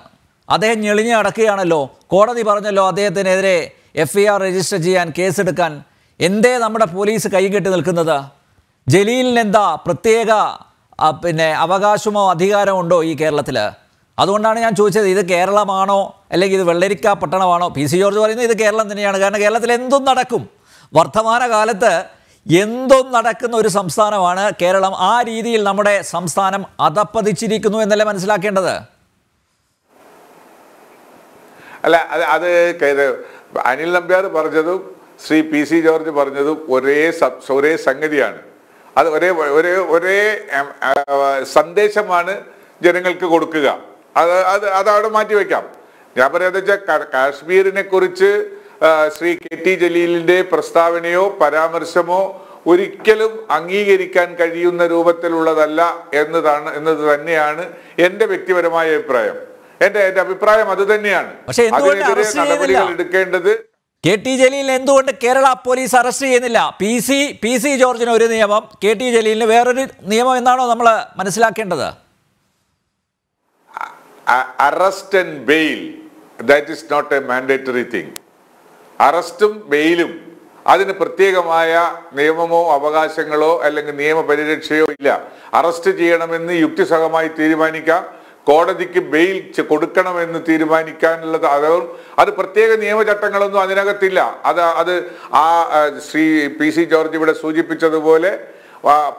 അദ്ദേഹം ഞെളിഞ്ഞ് അടക്കുകയാണല്ലോ കോടതി പറഞ്ഞല്ലോ അദ്ദേഹത്തിനെതിരെ എഫ് ഐ ആർ രജിസ്റ്റർ ചെയ്യാൻ കേസെടുക്കാൻ എന്തേ നമ്മുടെ പോലീസ് കൈകെട്ടി നിൽക്കുന്നത്? ജലീലിന് എന്താ പ്രത്യേക പിന്നെ അവകാശമോ അധികാരമോ ഉണ്ടോ ഈ കേരളത്തിൽ അതുകൊണ്ടാണ് ഞാൻ ചോദിച്ചത് ഇത് കേരളമാണോ അല്ലെങ്കിൽ ഇത് വെള്ളരിക്ക പട്ടണമാണോ? പി സി ജോർജ് പറയുന്നത് ഇത് കേരളം തന്നെയാണ്. കാരണം കേരളത്തിൽ എന്തും നടക്കും. വർത്തമാന കാലത്ത് എന്തും നടക്കുന്ന ഒരു സംസ്ഥാനമാണ് കേരളം. ആ രീതിയിൽ നമ്മുടെ സംസ്ഥാനം അതപ്പതിച്ചിരിക്കുന്നു എന്നല്ലേ മനസ്സിലാക്കേണ്ടത്? അല്ല അത് അത് അനിൽ നമ്പ്യാർ പറഞ്ഞതും ശ്രീ പി സി ജോർജ് പറഞ്ഞതും ഒരേ ഒരേ സംഗതിയാണ്. അത് ഒരേ ഒരേ ഒരേ സന്ദേശമാണ് ജനങ്ങൾക്ക് കൊടുക്കുക. അത് അത് അതവിടെ അവിടെ മാറ്റി വെക്കാം. ഞാൻ പറയുന്നത് വെച്ചാൽ കാശ്മീരിനെ കുറിച്ച് ശ്രീ കെ ടി ജലീലിന്റെ പ്രസ്താവനയോ പരാമർശമോ ഒരിക്കലും അംഗീകരിക്കാൻ കഴിയുന്ന രൂപത്തിലുള്ളതല്ല എന്നതാണ് എന്നത് തന്നെയാണ് എന്റെ വ്യക്തിപരമായ അഭിപ്രായം. എന്റെ എന്റെ അഭിപ്രായം അത് തന്നെയാണ്. അതിനെതിരെ അറസ്റ്റ് നടപടികൾ? എടുക്കേണ്ടത് കെ ടി ജലീലിനെ എന്തുകൊണ്ട് കേരള പോലീസ് അറസ്റ്റ് ചെയ്യുന്നില്ല? പി സി പി സി ജോർജിന് ഒരു നിയമം കെ ടി ജലീലിന് വേറൊരു നിയമം എന്നാണോ നമ്മൾ മനസ്സിലാക്കേണ്ടത്? Arrest and bail that is not a mandatory thing അറസ്റ്റും ബെയിലും അതിന് പ്രത്യേകമായ നിയമമോ അവകാശങ്ങളോ അല്ലെങ്കിൽ നിയമപരിരക്ഷയോ ഇല്ല. അറസ്റ്റ് ചെയ്യണമെന്ന് യുക്തിസഹമായി തീരുമാനിക്കാം. കോടതിക്ക് ബെയിൽ കൊടുക്കണമെന്ന് തീരുമാനിക്കാനുള്ളത് അത് അത് പ്രത്യേക നിയമചട്ടങ്ങളൊന്നും അതിനകത്തില്ല. അത് അത് ആ ശ്രീ പി സി ജോർജ് ഇവിടെ സൂചിപ്പിച്ചതുപോലെ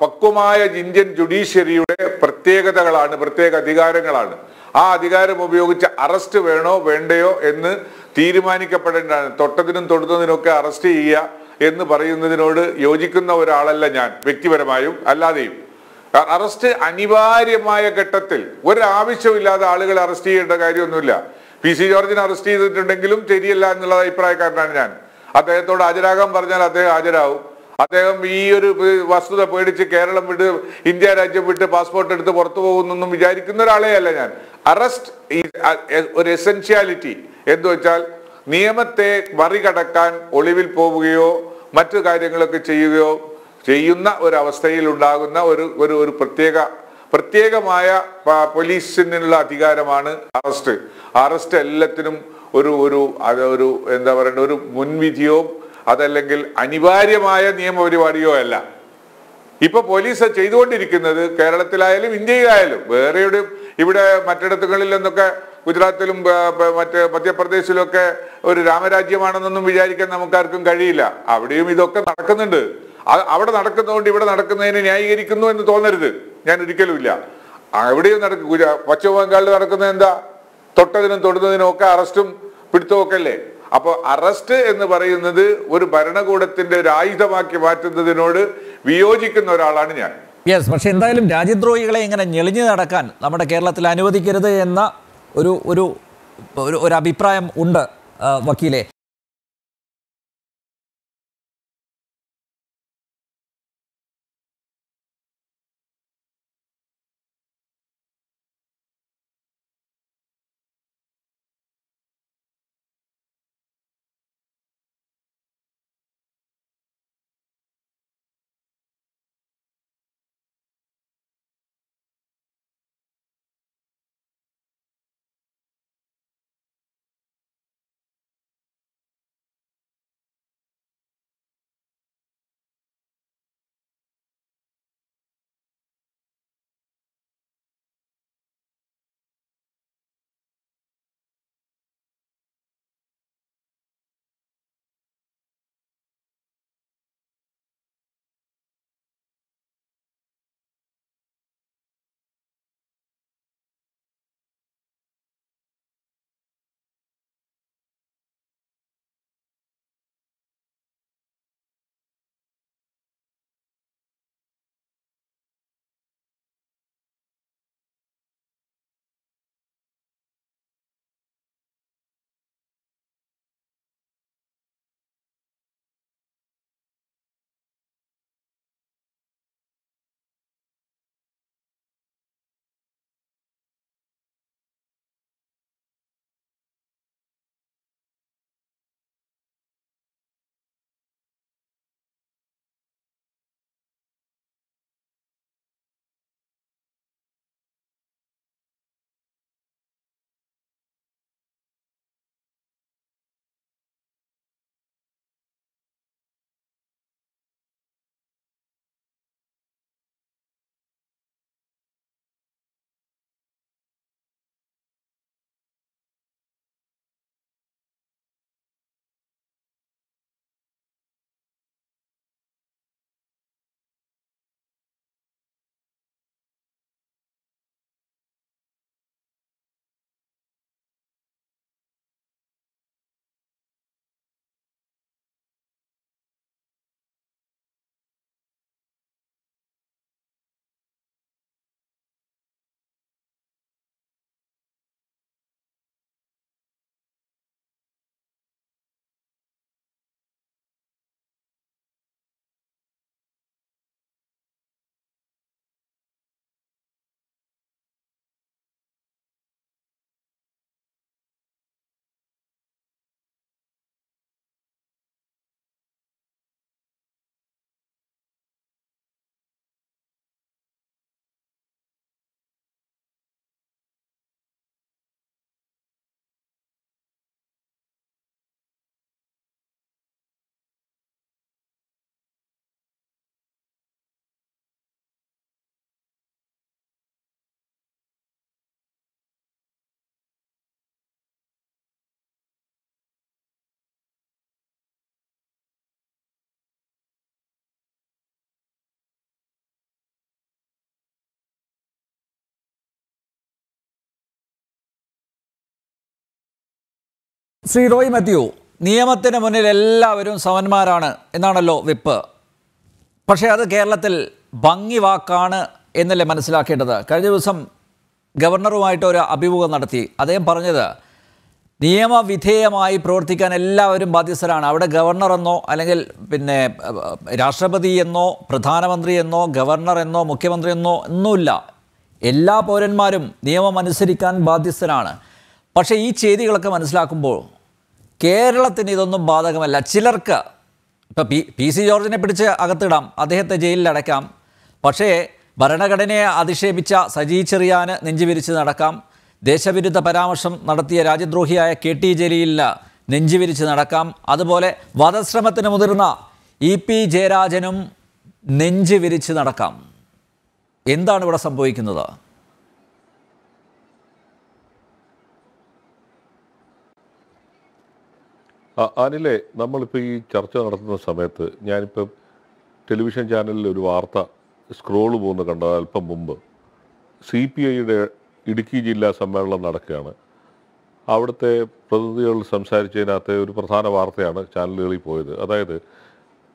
പക്വമായ ഇന്ത്യൻ ജുഡീഷ്യറിയുടെ പ്രത്യേകതകളാണ് പ്രത്യേക അധികാരങ്ങളാണ്. ആ അധികാരം ഉപയോഗിച്ച് അറസ്റ്റ് വേണോ വേണ്ടയോ എന്ന് തീരുമാനിക്കപ്പെടേണ്ടതാണ്. തൊട്ടതിനും തൊടുത്തതിനൊക്കെ അറസ്റ്റ് ചെയ്യുക എന്ന് പറയുന്നതിനോട് യോജിക്കുന്ന ഒരാളല്ല ഞാൻ വ്യക്തിപരമായും അല്ലാതെയും. അ- അറസ്റ്റ് അനിവാര്യമായ ഘട്ടത്തിൽ ഒരാവശ്യമില്ലാതെ ആളുകളെ അറസ്റ്റ് ചെയ്യേണ്ട കാര്യമൊന്നുമില്ല. പി സി ജോർജിനെ അറസ്റ്റ് ചെയ്തിട്ടുണ്ടെങ്കിലും ശരിയല്ല എന്നുള്ള അഭിപ്രായക്കാരനാണ് ഞാൻ. അദ്ദേഹത്തോട് ഹാജരാകാൻ പറഞ്ഞാൽ അദ്ദേഹം ഹാജരാകും അദ്ദേഹം ഈ ഒരു വസ്തുത പേടിച്ച് കേരളം വിട്ട് ഇന്ത്യ രാജ്യം വിട്ട് പാസ്പോർട്ട് എടുത്ത് പുറത്തു പോകുന്നൊന്നും വിചാരിക്കുന്ന ഒരാളെ അല്ല ഞാൻ. അറസ്റ്റ് ഒരു എസെൻഷ്യാലിറ്റി എന്ന് വെച്ചാൽ നിയമത്തെ മറികടക്കാൻ ഒളിവിൽ പോവുകയോ മറ്റു കാര്യങ്ങളൊക്കെ ചെയ്യുകയോ ചെയ്യുന്ന ഒരു അവസ്ഥയിൽ ഉണ്ടാകുന്ന ഒരു ഒരു ഒരു പ്രത്യേക പ്രത്യേകമായ പോലീസിനുള്ള അധികാരമാണ് അറസ്റ്റ്. അറസ്റ്റ് എല്ലാത്തിനും ഒരു ഒരു ഒരു എന്താ പറയണ്ട ഒരു മുൻവിധിയോ അതല്ലെങ്കിൽ അനിവാര്യമായ നിയമപരിപാടിയോ അല്ല. ഇപ്പൊ പോലീസ് ചെയ്തുകൊണ്ടിരിക്കുന്നത് കേരളത്തിലായാലും ഇന്ത്യയിലായാലും വേറെ ഇവിടെ മറ്റിടത്തുകളിൽ നിന്നൊക്കെ ഗുജറാത്തിലും മറ്റ് മധ്യപ്രദേശിലും ഒക്കെ ഒരു രാമരാജ്യമാണെന്നൊന്നും വിചാരിക്കാൻ നമുക്കാർക്കും കഴിയില്ല. അവിടെയും ഇതൊക്കെ നടക്കുന്നുണ്ട്. അവിടെ നടക്കുന്നതുകൊണ്ട് ഇവിടെ നടക്കുന്നതിനെ ന്യായീകരിക്കുന്നു എന്ന് തോന്നരുത്. ഞാൻ ഒരിക്കലും ഇല്ല. അവിടെയും നടക്കും പശ്ചിമ ബംഗാളിൽ നടക്കുന്നത് എന്താ? തൊട്ടതിനും തൊടുന്നതിനും ഒക്കെ അറസ്റ്റും പിടുത്തവും ഒക്കെ അല്ലേ? അപ്പോൾ അറസ്റ്റ് എന്ന് പറയുന്നത് ഒരു ഭരണകൂടത്തിന്റെ ഒരു ആയുധമാക്കി മാറ്റുന്നതിനോട് വിയോജിക്കുന്ന ഒരാളാണ് ഞാൻ. യെസ് പക്ഷെ എന്തായാലും രാജ്യദ്രോഹികളെ ഇങ്ങനെ ഞെളിഞ്ഞു നടക്കാൻ നമ്മുടെ കേരളത്തിൽ അനുവദിക്കരുത് എന്ന ഒരു ഒരു ഒരു അഭിപ്രായം ഉണ്ട് വക്കീലെ. ശ്രീ റോയ് മാത്യു നിയമത്തിന് മുന്നിൽ എല്ലാവരും സമന്മാരാണ് എന്നാണല്ലോ വിപ്പ്. പക്ഷേ അത് കേരളത്തിൽ ഭംഗി വാക്കാണ് എന്നല്ലേ മനസ്സിലാക്കേണ്ടത്? കഴിഞ്ഞ ദിവസം ഗവർണറുമായിട്ട് ഒരു അഭിമുഖം നടത്തി. അദ്ദേഹം പറഞ്ഞത് നിയമവിധേയമായി പ്രവർത്തിക്കാൻ എല്ലാവരും ബാധ്യസ്ഥരാണ്. അവിടെ ഗവർണർ എന്നോ അല്ലെങ്കിൽ പിന്നെ രാഷ്ട്രപതി എന്നോ പ്രധാനമന്ത്രി എന്നോ ഗവർണർ എന്നോ മുഖ്യമന്ത്രി എന്നോ ഒന്നുമില്ല. എല്ലാ പൗരന്മാരും നിയമം അനുസരിക്കാൻ ബാധ്യസ്ഥരാണ്. പക്ഷേ ഈ ചെയ്തികളൊക്കെ മനസ്സിലാക്കുമ്പോൾ കേരളത്തിന് ഇതൊന്നും ബാധകമല്ല. ചിലർക്ക് ഇപ്പോൾ പി പി സി ജോർജിനെ പിടിച്ച് അകത്തിടാം അദ്ദേഹത്തെ ജയിലിൽ അടയ്ക്കാം. പക്ഷേ ഭരണഘടനയെ അധിക്ഷേപിച്ച സജി ചെറിയാന് നെഞ്ചുവിരിച്ച് നടക്കാം. ദേശവിരുദ്ധ പരാമർശം നടത്തിയ രാജ്യദ്രോഹിയായ കെ ടി ജലീലിന് നെഞ്ചുവിരിച്ച് നടക്കാം. അതുപോലെ വധശ്രമത്തിന് മുതിർന്ന ഇ പി ജയരാജനും നെഞ്ചുവിരിച്ച് നടക്കാം. എന്താണ് ഇവിടെ സംഭവിക്കുന്നത്? അനിലെ നമ്മളിപ്പോൾ ഈ ചർച്ച നടത്തുന്ന സമയത്ത് ഞാനിപ്പോൾ ടെലിവിഷൻ ചാനലിൽ ഒരു വാർത്ത സ്ക്രോൾ പോകുന്ന കണ്ടത് അല്പം മുമ്പ്. സി പി ഐയുടെ ഇടുക്കി ജില്ലാ സമ്മേളനം നടക്കുകയാണ്. അവിടുത്തെ പ്രതിനിധികൾ സംസാരിച്ചതിനകത്ത് ഒരു പ്രധാന വാർത്തയാണ് ചാനലുകളിൽ പോയത്. അതായത്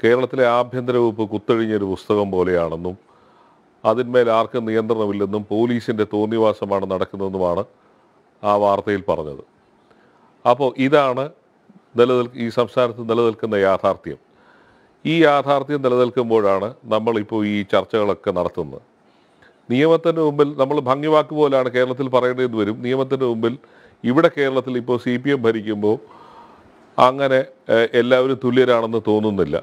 കേരളത്തിലെ ആഭ്യന്തര വകുപ്പ് കുത്തഴിഞ്ഞൊരു പുസ്തകം പോലെയാണെന്നും അതിന്മേൽ ആർക്കും നിയന്ത്രണമില്ലെന്നും പോലീസിന്റെ തോന്നിവാസമാണ് നടക്കുന്നതെന്നുമാണ് ആ വാർത്തയിൽ പറഞ്ഞത്. അപ്പോൾ ഇതാണ് നിലനിൽ ഈ സംസ്ഥാനത്ത് നിലനിൽക്കുന്ന യാഥാർത്ഥ്യം. ഈ യാഥാർത്ഥ്യം നിലനിൽക്കുമ്പോഴാണ് നമ്മളിപ്പോൾ ഈ ചർച്ചകളൊക്കെ നടത്തുന്നത്. നിയമത്തിന് മുമ്പിൽ നമ്മൾ ഭംഗിവാക്ക് പോലാണ് കേരളത്തിൽ പറയേണ്ടത് വരും. നിയമത്തിന് മുമ്പിൽ ഇവിടെ കേരളത്തിൽ ഇപ്പോൾ സി പി എം ഭരിക്കുമ്പോൾ അങ്ങനെ എല്ലാവരും തുല്യരാണെന്ന് തോന്നുന്നില്ല.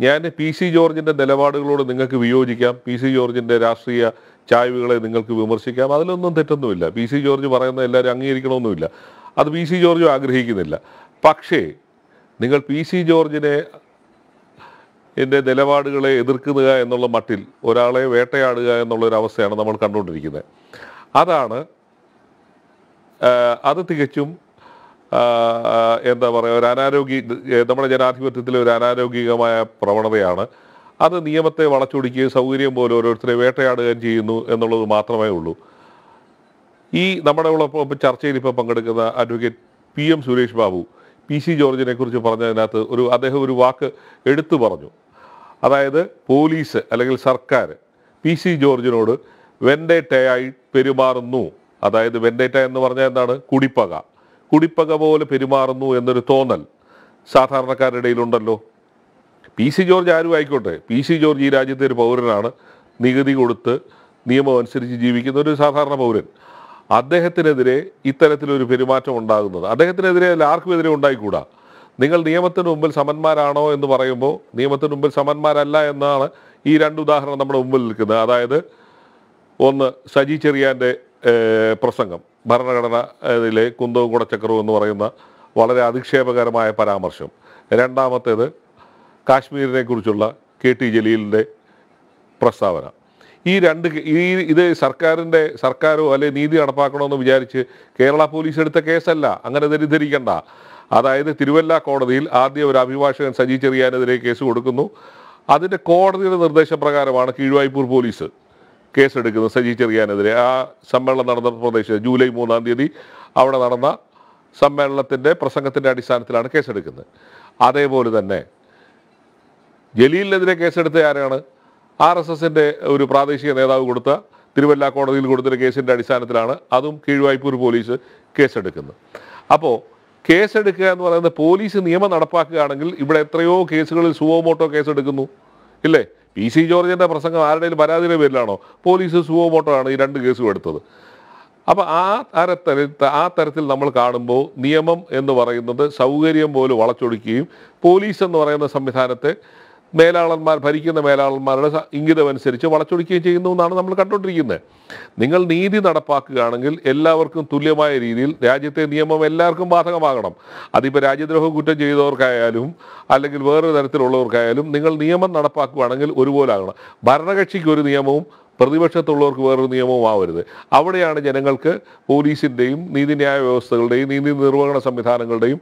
ഞാൻ പി സി ജോർജിന്റെ നിലപാടുകളോട് നിങ്ങൾക്ക് വിയോജിക്കാം. പി സി ജോർജിന്റെ രാഷ്ട്രീയ ചായ്വുകളെ നിങ്ങൾക്ക് വിമർശിക്കാം. അതിലൊന്നും തെറ്റൊന്നുമില്ല. പി സി ജോർജ് പറയുന്ന എല്ലാവരും അംഗീകരിക്കണമെന്നുമില്ല. അത് പി സി ജോർജും ആഗ്രഹിക്കുന്നില്ല. പക്ഷേ നിങ്ങൾ പി സി ജോർജിനെ എന്റെ നിലപാടുകളെ എതിർക്കുക എന്നുള്ള മട്ടിൽ ഒരാളെ വേട്ടയാടുക എന്നുള്ളൊരവസ്ഥയാണ് നമ്മൾ കണ്ടുകൊണ്ടിരിക്കുന്നത്. അതാണ് അത് തികച്ചും എന്താ പറയുക ഒരു അനാരോഗ്യ നമ്മുടെ ജനാധിപത്യത്തിലെ ഒരു അനാരോഗികമായ പ്രവണതയാണ്. അത് നിയമത്തെ വളച്ചൊടിക്കുകയും സൗകര്യം പോലെ ഓരോരുത്തരെ വേട്ടയാടുകയും ചെയ്യുന്നു എന്നുള്ളത് മാത്രമേ ഉള്ളൂ. ഈ നമ്മുടെ ഉള്ള ചർച്ചയിൽ ഇപ്പോൾ പങ്കെടുക്കുന്ന advocate P M Suresh Babu P C ജോർജിനെ കുറിച്ച് പറഞ്ഞതിനകത്ത് ഒരു അദ്ദേഹം ഒരു വാക്ക് എടുത്തു പറഞ്ഞു. അതായത് പോലീസ് അല്ലെങ്കിൽ സർക്കാർ പി സി ജോർജിനോട് വെൻഡേറ്റയായി പെരുമാറുന്നു. അതായത് വെൻഡേറ്റ എന്ന് പറഞ്ഞാൽ എന്താണ്? കുടിപ്പക. കുടിപ്പക പോലെ പെരുമാറുന്നു എന്നൊരു തോന്നൽ സാധാരണക്കാരുടെ ഇടയിലുണ്ടല്ലോ. പി സി ജോർജ് ആരും ആയിക്കോട്ടെ. പി സി ജോർജ് ഈ രാജ്യത്തെ ഒരു പൗരനാണ്. നികുതി കൊടുത്ത് നിയമം അനുസരിച്ച് ജീവിക്കുന്ന ഒരു സാധാരണ പൗരൻ. അദ്ദേഹത്തിനെതിരെ ഇത്തരത്തിലൊരു പെരുമാറ്റം ഉണ്ടാകുന്നത്. അദ്ദേഹത്തിനെതിരെ ആർക്കും എതിരെ ഉണ്ടായിക്കൂടാ? നിങ്ങൾ നിയമത്തിന് മുമ്പിൽ സമന്മാരാണോ എന്ന് പറയുമ്പോൾ നിയമത്തിന് മുമ്പിൽ സമന്മാരല്ല എന്നാണ് ഈ രണ്ട് ഉദാഹരണം നമ്മുടെ മുമ്പിൽ നിൽക്കുന്നത്. അതായത് ഒന്ന് സജി ചെറിയാന്റെ പ്രസംഗം. പ്രസംഗം ഭരണഘടനയിലെ കുന്തവും കുടച്ചക്രവും എന്ന് പറയുന്ന വളരെ അധിക്ഷേപകരമായ പരാമർശം. രണ്ടാമത്തേത് കാശ്മീരിനെ കുറിച്ചുള്ള കെ ടി ജലീലിന്റെ പ്രസ്താവന. ഈ രണ്ട് ഈ ഇത് സർക്കാരിന്റെ സർക്കാരോ അല്ലെ നീതി നടപ്പാക്കണമെന്ന് വിചാരിച്ച് കേരള പോലീസ് എടുത്ത കേസല്ല. അങ്ങനെ തെറ്റിദ്ധരിക്കണ്ട. അതായത് തിരുവല്ല കോടതിയിൽ ആദ്യം ഒരു അഭിഭാഷകൻ സജി ചെറിയാനെതിരെ കേസ് കൊടുക്കുന്നു. അതിന്റെ കോടതിയുടെ നിർദ്ദേശപ്രകാരമാണ് കീഴ്വായ്പൂർ പോലീസ് കേസെടുക്കുന്നത് സജി ചെറിയാനെതിരെ. ആ സമ്മേളനം നടന്ന പ്രദേശം ജൂലൈ മൂന്നാം തീയതി അവിടെ നടന്ന സമ്മേളനത്തിന്റെ പ്രസംഗത്തിന്റെ അടിസ്ഥാനത്തിലാണ് കേസെടുക്കുന്നത്. അതേപോലെ തന്നെ ജലീലിനെതിരെ കേസെടുത്ത ആരാണ്? ആർ എസ് എസിന്റെ ഒരു പ്രാദേശിക നേതാവ് കൊടുത്ത തിരുവല്ല കോടതിയിൽ കൊടുത്തൊരു കേസിന്റെ അടിസ്ഥാനത്തിലാണ് അതും കീഴ്വായ്പൂർ പോലീസ് കേസെടുക്കുന്നത്. അപ്പോൾ കേസെടുക്കുക എന്ന് പറയുന്നത് പോലീസ് നിയമം നടപ്പാക്കുകയാണെങ്കിൽ ഇവിടെ എത്രയോ കേസുകളിൽ സുവോമോട്ടോ കേസെടുക്കുന്നു. ഇല്ലേ? പി സി ജോർജിന്റെ പ്രസംഗം ആരുടെയും പരാതിയുടെ പേരിലാണോ? പോലീസ് സുവോമോട്ടോ ആണ് ഈ രണ്ട് കേസും എടുത്തത്. അപ്പോൾ ആ തരത്തിൽ ആ തരത്തിൽ നമ്മൾ കാണുമ്പോൾ നിയമം എന്ന് പറയുന്നത് സൗകര്യം പോലും വളച്ചൊടിക്കുകയും പോലീസ് എന്ന് പറയുന്ന സംവിധാനത്തെ മേലാളന്മാർ ഭരിക്കുന്ന മേലാളന്മാരുടെ ഇംഗിതമനുസരിച്ച് വളച്ചൊടിക്കുകയും ചെയ്യുന്നു എന്നാണ് നമ്മൾ കണ്ടുകൊണ്ടിരിക്കുന്നത്. നിങ്ങൾ നീതി നടപ്പാക്കുകയാണെങ്കിൽ എല്ലാവർക്കും തുല്യമായ രീതിയിൽ രാജ്യത്തെ നിയമം എല്ലാവർക്കും ബാധകമാകണം. അതിപ്പോൾ രാജ്യദ്രോഹ കുറ്റം ചെയ്തവർക്കായാലും അല്ലെങ്കിൽ വേറൊരു തരത്തിലുള്ളവർക്കായാലും നിങ്ങൾ നിയമം നടപ്പാക്കുകയാണെങ്കിൽ ഒരുപോലെ ആകണം. ഭരണകക്ഷിക്ക് ഒരു നിയമവും പ്രതിപക്ഷത്തുള്ളവർക്ക് വേറൊരു നിയമവും ആവരുത്. അവിടെയാണ് ജനങ്ങൾക്ക് പോലീസിന്റെയും നീതിന്യായ വ്യവസ്ഥകളുടെയും നീതി നിർവഹണ സംവിധാനങ്ങളുടെയും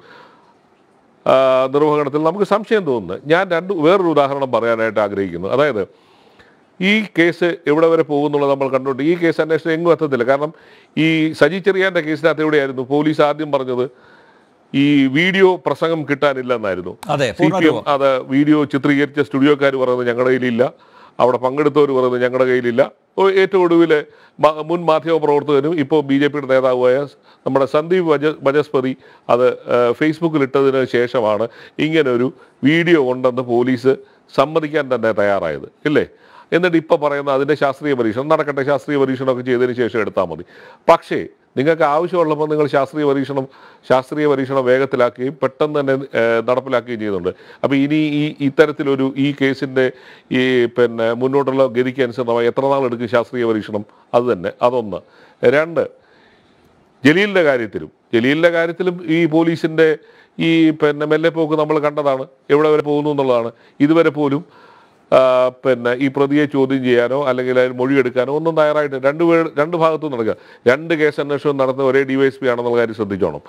നിർവഹണത്തിൽ നമുക്ക് സംശയം തോന്നുന്നത് ഞാൻ രണ്ട് വേറൊരു ഉദാഹരണം പറയാനായിട്ട് ആഗ്രഹിക്കുന്നു. അതായത് ഈ കേസ് എവിടെ വരെ പോകുന്നുള്ളത് നമ്മൾ കണ്ടുകൊണ്ട് ഈ കേസ് അന്വേഷണം എങ്ങും എത്തത്തില്ല. കാരണം ഈ സജി ചെറിയാന്റെ കേസിനകത്ത് എവിടെയായിരുന്നു? പോലീസ് ആദ്യം പറഞ്ഞത് ഈ വീഡിയോ പ്രസംഗം കിട്ടാനില്ല എന്നായിരുന്നു. അതെ സി പി എം അത് വീഡിയോ ചിത്രീകരിച്ച സ്റ്റുഡിയോക്കാർ പറയുന്നത് ഞങ്ങളുടെ കയ്യിലില്ല. അവിടെ പങ്കെടുത്തവർ പറയുന്നത് ഞങ്ങളുടെ കയ്യിലില്ല. ഏറ്റവും ഒടുവിൽ മുൻ മാധ്യമ പ്രവർത്തകനും ഇപ്പോൾ ബി ജെ പിയുടെ നേതാവുമായ നമ്മുടെ സന്ദീപ് വജ വജസ്പതി അത് ഫേസ്ബുക്കിലിട്ടതിന് ശേഷമാണ് ഇങ്ങനൊരു വീഡിയോ ഉണ്ടെന്ന് പോലീസ് സമ്മതിക്കാൻ തന്നെ തയ്യാറായത് ഇല്ലേ? എന്നിട്ട് ഇപ്പോൾ പറയുന്ന അതിന്റെ ശാസ്ത്രീയ പരീക്ഷണം നടക്കട്ടെ ശാസ്ത്രീയ പരീക്ഷണമൊക്കെ ചെയ്തതിന് ശേഷം എടുത്താൽ മതി. പക്ഷേ നിങ്ങൾക്ക് ആവശ്യമുള്ളപ്പോൾ നിങ്ങൾ ശാസ്ത്രീയ പരീക്ഷണം ശാസ്ത്രീയ പരീക്ഷണം വേഗത്തിലാക്കുകയും പെട്ടെന്ന് തന്നെ നടപ്പിലാക്കുകയും ചെയ്യുന്നുണ്ട്. അപ്പോൾ ഇനി ഈ ഇത്തരത്തിലൊരു ഈ കേസിന്റെ ഈ പിന്നെ മുന്നോട്ടുള്ള ഗതിക്ക് അനുസൃതമായി എത്ര നാൾ എടുക്കും ശാസ്ത്രീയ പരീക്ഷണം? അത് തന്നെ. അതൊന്ന്. രണ്ട് ജലീലിന്റെ കാര്യത്തിലും ജലീലിന്റെ കാര്യത്തിലും ഈ പോലീസിന്റെ ഈ പിന്നെ മെല്ലെ മെല്ലെപ്പോക്ക് നമ്മൾ കണ്ടതാണ്. എവിടെ വരെ പോകുന്നു എന്നുള്ളതാണ്. ഇതുവരെ പോലും പിന്നെ ഈ പ്രതിയെ ചോദ്യം ചെയ്യാനോ അല്ലെങ്കിൽ അതിന് മൊഴിയെടുക്കാനോ ഒന്നും തയ്യാറായിട്ട് രണ്ട് പേർ രണ്ട് ഭാഗത്തും നടക്കുക. രണ്ട് കേസ് അന്വേഷണം നടന്ന ഒരേ ഡിവൈഎസ്പി ആണെന്നുള്ള കാര്യം ശ്രദ്ധിച്ചോണം.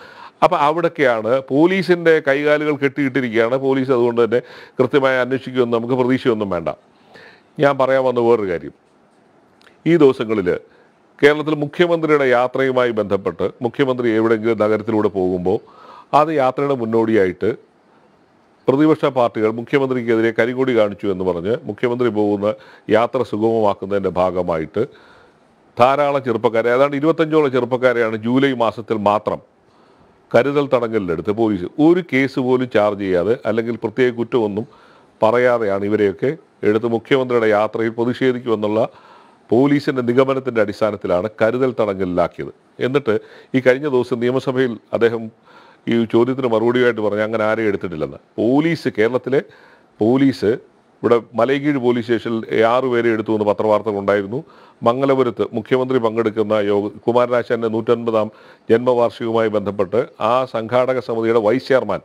അപ്പോൾ അവിടൊക്കെയാണ് പോലീസിന്റെ കൈകാലുകൾ കെട്ടിയിട്ടിരിക്കുകയാണ്. പോലീസ് അതുകൊണ്ട് തന്നെ കൃത്യമായി അന്വേഷിക്കുമെന്ന് നമുക്ക് പ്രതീക്ഷയൊന്നും വേണ്ട. ഞാൻ പറയാൻ വന്ന വേറൊരു കാര്യം. ഈ ദിവസങ്ങളിൽ കേരളത്തിൽ മുഖ്യമന്ത്രിയുടെ യാത്രയുമായി ബന്ധപ്പെട്ട് മുഖ്യമന്ത്രി എവിടെയെങ്കിലും നഗരത്തിലൂടെ പോകുമ്പോൾ അത് യാത്രയുടെ മുന്നോടിയായിട്ട് പ്രതിപക്ഷ പാർട്ടികൾ മുഖ്യമന്ത്രിക്കെതിരെ കരികൊടി കാണിച്ചു എന്ന് പറഞ്ഞ് മുഖ്യമന്ത്രി പോകുന്ന യാത്ര സുഗമമാക്കുന്നതിന്റെ ഭാഗമായിട്ട് ധാരാളം ചെറുപ്പക്കാരെ ഏതാണ്ട് ഇരുപത്തഞ്ചോളം ചെറുപ്പക്കാരെയാണ് ജൂലൈ മാസത്തിൽ മാത്രം കരുതൽ തടങ്കലിലെടുത്ത് പോലീസ് ഒരു കേസ് പോലും ചാർജ് ചെയ്യാതെ അല്ലെങ്കിൽ പ്രത്യേക കുറ്റമൊന്നും പറയാതെയാണ് ഇവരെയൊക്കെ എടുത്ത് മുഖ്യമന്ത്രിയുടെ യാത്രയിൽ പ്രതിഷേധിക്കുമെന്നുള്ള പോലീസിന്റെ നിഗമനത്തിന്റെ അടിസ്ഥാനത്തിലാണ് കരുതൽ തടങ്കലിലാക്കിയത്. എന്നിട്ട് ഈ കഴിഞ്ഞ ദിവസം നിയമസഭയിൽ അദ്ദേഹം ഈ ചോദ്യത്തിന് മറുപടിയായിട്ട് പറഞ്ഞു അങ്ങനെ ആരെയും എടുത്തിട്ടില്ലെന്ന്. പോലീസ് കേരളത്തിലെ പോലീസ് ഇവിടെ മലയകീഴ് പോലീസ് സ്റ്റേഷനിൽ ആറുപേരെ എടുത്തു എന്ന് പത്രവാർത്തകൾ ഉണ്ടായിരുന്നു. മംഗലപുരത്ത് മുഖ്യമന്ത്രി പങ്കെടുക്കുന്ന യോഗ കുമാരനാശാന്റെ നൂറ്റൻപതാം ജന്മവാർഷികവുമായി ബന്ധപ്പെട്ട് ആ സംഘാടക സമിതിയുടെ വൈസ് ചെയർമാൻ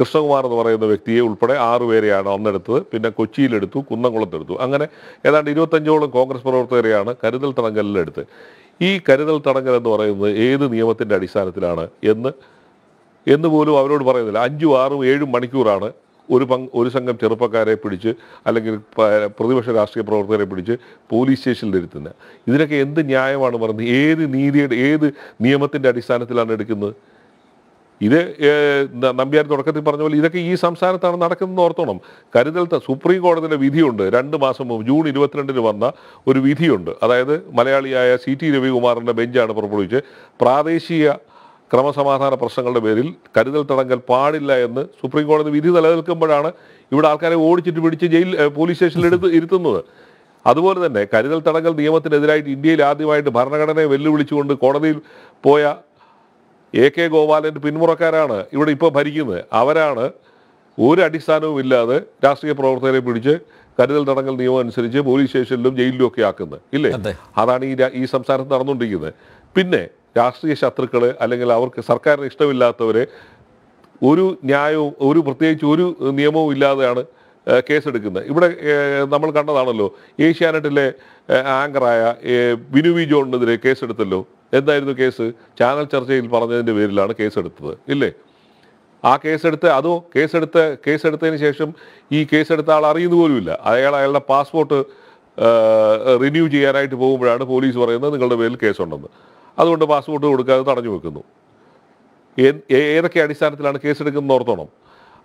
കൃഷ്ണകുമാർ എന്ന് പറയുന്ന വ്യക്തിയെ ഉൾപ്പെടെ ആറുപേരെയാണ് അന്നെടുത്തത്. പിന്നെ കൊച്ചിയിലെടുത്തു കുന്നംകുളത്തെടുത്തു. അങ്ങനെ ഏതാണ്ട് ഇരുപത്തഞ്ചോളം കോൺഗ്രസ് പ്രവർത്തകരെയാണ് കരുതൽ തടങ്കലിലെടുത്ത്. ഈ കരുതൽ തടങ്കൽ എന്ന് പറയുന്നത് ഏത് നിയമത്തിന്റെ അടിസ്ഥാനത്തിലാണ് എന്ന് എന്ന് പോലും അവരോട് പറയുന്നില്ല. അഞ്ചും ആറും ഏഴും മണിക്കൂറാണ് ഒരു പങ്ക് ഒരു സംഘം ചെറുപ്പക്കാരെ പിടിച്ച് അല്ലെങ്കിൽ പ്രതിപക്ഷ രാഷ്ട്രീയ പ്രവർത്തകരെ പിടിച്ച് പോലീസ് സ്റ്റേഷനിൽ ഇരുത്തുന്നത്. ഇതിനൊക്കെ എന്ത് ന്യായമാണ് പറയുന്നത്? ഏത് നീതിയുടെ ഏത് നിയമത്തിന്റെ അടിസ്ഥാനത്തിലാണ് എടുക്കുന്നത്? ഇത് നമ്പ്യാർ തുടക്കത്തിൽ പറഞ്ഞ പോലെ ഇതൊക്കെ ഈ സംസ്ഥാനത്താണ് നടക്കുന്നത് ഓർത്തോണം. കരുതൽ സുപ്രീം കോടതിയുടെ വിധിയുണ്ട്. രണ്ട് മാസം മുമ്പ് ജൂൺ ഇരുപത്തിരണ്ടിന് വന്ന ഒരു വിധിയുണ്ട്. അതായത് മലയാളിയായ സി ടി രവികുമാറിന്റെ ബെഞ്ചാണ് പുറപ്പെടുവിച്ച് പ്രാദേശിക ക്രമസമാധാന പ്രശ്നങ്ങളുടെ പേരിൽ കരുതൽ തടങ്കൽ പാടില്ല എന്ന് സുപ്രീം കോടതി വിധി നിലനിൽക്കുമ്പോഴാണ് ഇവിടെ ആൾക്കാരെ ഓടിച്ചിട്ട് പിടിച്ച് ജയിൽ പോലീസ് സ്റ്റേഷനിൽ എടുത്ത് ഇരുത്തുന്നത്. അതുപോലെ തന്നെ കരുതൽ തടങ്കൽ നിയമത്തിനെതിരായിട്ട് ഇന്ത്യയിൽ ആദ്യമായിട്ട് ഭരണഘടനയെ വെല്ലുവിളിച്ചുകൊണ്ട് കോടതിയിൽ പോയ എ കെ ഗോപാലന്റെ പിന്മുറക്കാരാണ് ഇവിടെ ഇപ്പോൾ ഭരിക്കുന്നത്. അവരാണ് ഒരു അടിസ്ഥാനവും ഇല്ലാതെ രാഷ്ട്രീയ പ്രവർത്തകരെ പിടിച്ച് കരുതൽ തടങ്കൽ നിയമം അനുസരിച്ച് പോലീസ് സ്റ്റേഷനിലും ജയിലിലും ഒക്കെ ആക്കുന്നത്. ഇല്ലേ? അതാണ് ഈ ഈ സംസ്ഥാനത്ത് നടന്നുകൊണ്ടിരിക്കുന്നത്. പിന്നെ രാഷ്ട്രീയ ശത്രുക്കൾ അല്ലെങ്കിൽ അവർക്ക് സർക്കാരിന് ഇഷ്ടമില്ലാത്തവരെ ഒരു ന്യായവും ഒരു പ്രത്യേകിച്ച് ഒരു നിയമവും ഇല്ലാതെയാണ് കേസെടുക്കുന്നത്. ഇവിടെ നമ്മൾ കണ്ടതാണല്ലോ ഏഷ്യാനെറ്റിലെ ആങ്കറായ വിനുവി ബിനു വി ജോണിനെതിരെ കേസെടുത്തല്ലോ. എന്തായിരുന്നു കേസ്? ചാനൽ ചർച്ചയിൽ പറഞ്ഞതിന്റെ പേരിലാണ് കേസെടുത്തത് ഇല്ലേ? ആ കേസെടുത്ത് അതോ കേസെടുത്ത് കേസെടുത്തതിന് ശേഷം ഈ കേസെടുത്ത ആൾ അറിയുന്ന പോലുമില്ല. അയാൾ അയാളുടെ പാസ്പോർട്ട് റിന്യൂ ചെയ്യാനായിട്ട് പോകുമ്പോഴാണ് പോലീസ് പറയുന്നത് നിങ്ങളുടെ പേരിൽ കേസുണ്ടെന്ന്. അതുകൊണ്ട് പാസ്പോർട്ട് കൊടുക്കാതെ തടഞ്ഞു വെക്കുന്നു. ഏതൊക്കെ അടിസ്ഥാനത്തിലാണ് കേസെടുക്കുന്നത് ഓർത്തോണം.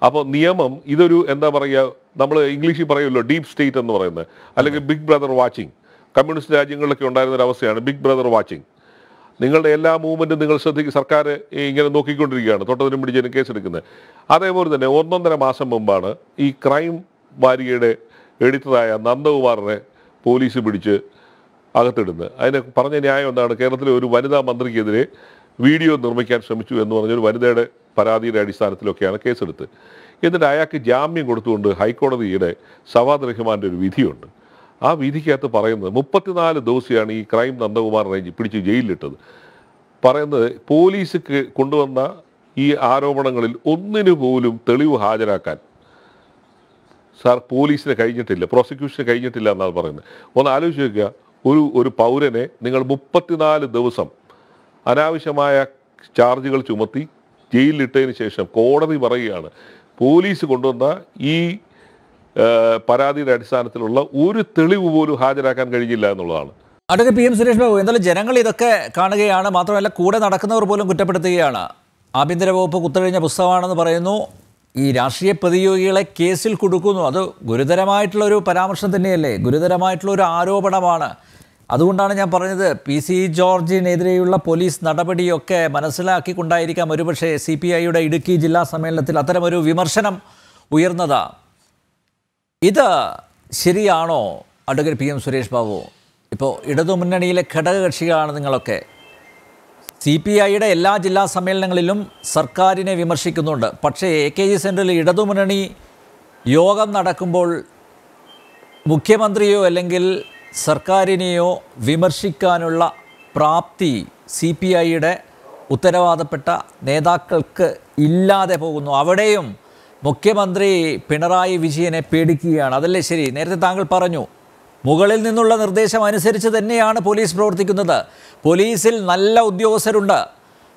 അപ്പോൾ നിയമം ഇതൊരു എന്താ പറയുക നമ്മൾ ഇംഗ്ലീഷിൽ പറയുമല്ലോ ഡീപ് സ്റ്റേറ്റ് എന്ന് പറയുന്നത്. അല്ലെങ്കിൽ ബിഗ് ബ്രദർ വാച്ചിങ്. കമ്മ്യൂണിസ്റ്റ് രാജ്യങ്ങളിലൊക്കെ ഉണ്ടായിരുന്ന ഒരു അവസ്ഥയാണ് ബിഗ് ബ്രദർ വാച്ചിങ്. നിങ്ങളുടെ എല്ലാ മൂവ്മെന്റും നിങ്ങൾ ശ്രദ്ധിക്കും സർക്കാർ ഇങ്ങനെ നോക്കിക്കൊണ്ടിരിക്കുകയാണ് തൊട്ടതിനും പിടിച്ചതിനും കേസെടുക്കുന്നത്. അതേപോലെ തന്നെ ഒന്നൊന്നര മാസം മുമ്പാണ് ഈ ക്രൈം വാരികയുടെ എഡിറ്ററായ നന്ദകുമാറിനെ പോലീസ് പിടിച്ച് അകത്തിടുന്നത്. അതിന് പറഞ്ഞ ന്യായം എന്താണ്? കേരളത്തിലെ ഒരു വനിതാ മന്ത്രിക്കെതിരെ വീഡിയോ നിർമ്മിക്കാൻ ശ്രമിച്ചു എന്ന് പറഞ്ഞ ഒരു വനിതയുടെ പരാതിയുടെ അടിസ്ഥാനത്തിലൊക്കെയാണ് കേസെടുത്ത്. എന്നിട്ട് അയാൾക്ക് ജാമ്യം കൊടുത്തുകൊണ്ട് ഹൈക്കോടതിയുടെ സവാദ് റഹ്മാന്റെ ഒരു വിധിയുണ്ട്. ആ വിധിക്കകത്ത് പറയുന്നത് മുപ്പത്തിനാല് ദിവസമാണ് ഈ ക്രൈം നന്ദകുമാർ റേഞ്ച് പിടിച്ച് ജയിലിലിട്ടത്. പറയുന്നത് പോലീസ് കൊണ്ടുവന്ന ഈ ആരോപണങ്ങളിൽ ഒന്നിനു പോലും തെളിവ് ഹാജരാക്കാൻ സാർ പോലീസിന് കഴിഞ്ഞിട്ടില്ല പ്രോസിക്യൂഷന് കഴിഞ്ഞിട്ടില്ല എന്നാണ് പറയുന്നത്. ഒന്ന് ആലോചിച്ച് നോക്കുക. ഒരു ഒരു പൗരനെ നിങ്ങൾ മുപ്പത്തിനാല് ദിവസം അനാവശ്യമായ ചാർജുകൾ ചുമത്തി ജയിലിലിട്ടതിന് ശേഷം കോടതി പറയുകയാണ് പോലീസ് കൊണ്ടുവന്ന ഈ പരാതിയുടെ അടിസ്ഥാനത്തിലുള്ള ഒരു തെളിവ് പോലും ഹാജരാക്കാൻ കഴിഞ്ഞില്ല എന്നുള്ളതാണ്. അടുത്ത പി എം സുരേഷ് ബാബു എന്തായാലും ജനങ്ങൾ ഇതൊക്കെ കാണുകയാണ്. മാത്രമല്ല കൂടെ നടക്കുന്നവർ പോലും കുറ്റപ്പെടുത്തുകയാണ്. ആഭ്യന്തര വകുപ്പ് കുത്തഴിഞ്ഞ പുസ്തകമാണെന്ന് പറയുന്നു ഈ രാഷ്ട്രീയ പ്രതിയോഗികളെ കേസിൽ കൊടുക്കുന്നു. അത് ഗുരുതരമായിട്ടുള്ളൊരു പരാമർശം തന്നെയല്ലേ? ഗുരുതരമായിട്ടുള്ള ഒരു ആരോപണമാണ്. അതുകൊണ്ടാണ് ഞാൻ പറഞ്ഞത് പി സി ജോർജിനെതിരെയുള്ള പോലീസ് നടപടിയൊക്കെ മനസ്സിലാക്കിക്കൊണ്ടായിരിക്കാം ഒരുപക്ഷെ സി പി ഐയുടെ ഇടുക്കി ജില്ലാ സമ്മേളനത്തിൽ അത്തരമൊരു വിമർശനം ഉയർന്നത്. ഇത് ശരിയാണോ? Advocate P M Suresh Babu ഇപ്പോൾ ഇടതുമുന്നണിയിലെ ഘടകകക്ഷികളാണ് നിങ്ങളൊക്കെ. സി പി ഐയുടെ എല്ലാ ജില്ലാ സമ്മേളനങ്ങളിലും സർക്കാരിനെ വിമർശിക്കുന്നുണ്ട്. പക്ഷേ എ കെ ജി സെന്ററിൽ ഇടതുമുന്നണി യോഗം നടക്കുമ്പോൾ മുഖ്യമന്ത്രിയോ അല്ലെങ്കിൽ സർക്കാരിനെയോ വിമർശിക്കാനുള്ള പ്രാപ്തി സി പി ഐയുടെ ഉത്തരവാദപ്പെട്ട നേതാക്കൾക്ക് ഇല്ലാതെ പോകുന്നു. അവിടെയും മുഖ്യമന്ത്രി പിണറായി വിജയനെ പേടിക്കുകയാണ്. അതല്ലേ ശരി? നേരത്തെ താങ്കൾ പറഞ്ഞു മുകളിൽ നിന്നുള്ള നിർദ്ദേശം അനുസരിച്ച് തന്നെയാണ് പോലീസ് പ്രവർത്തിക്കുന്നത്. പോലീസിൽ നല്ല ഉദ്യോഗസ്ഥരുണ്ട്.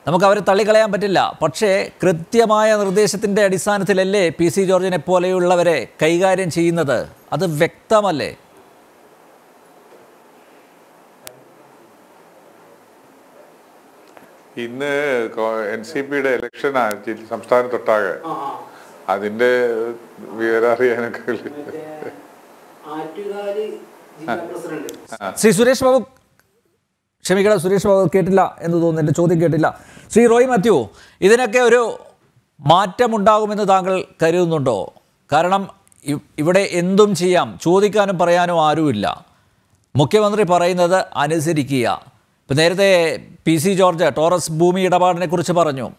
നമുക്ക് അവരെ തള്ളിക്കളയാൻ പറ്റില്ല. പക്ഷേ കൃത്യമായ നിർദ്ദേശത്തിന്റെ അടിസ്ഥാനത്തിലല്ലേ പി സി ജോർജിനെ പോലെയുള്ളവരെ കൈകാര്യം ചെയ്യുന്നത്? അത് വ്യക്തമല്ലേ? ഇന്ന് എൻ സി പിയുടെ ഇലക്ഷനാണ് സംസ്ഥാനത്തൊട്ടാകെ അതിന്റെ വിവരം അറിയാനൊക്കെ മറ്റേ ആറ്റുകാൽ ശ്രീ സുരേഷ് ബാബു ക്ഷമിക്കണം സുരേഷ് ബാബു കേട്ടില്ല എന്ന് തോന്നുന്നു എന്റെ ചോദ്യം കേട്ടില്ല. ശ്രീ റോയ് മാത്യു ഇതിനൊക്കെ ഒരു മാറ്റമുണ്ടാകുമെന്ന് താങ്കൾ കരുതുന്നുണ്ടോ? കാരണം ഇവിടെ എന്തും ചെയ്യാം ചോദിക്കാനും പറയാനും ആരുമില്ല. മുഖ്യമന്ത്രി പറയുന്നത് അനുസരിക്കുക. ഇപ്പം നേരത്തെ പി സി ജോർജ് ടോറസ് ഭൂമി ഇടപാടിനെ കുറിച്ച് പറഞ്ഞു.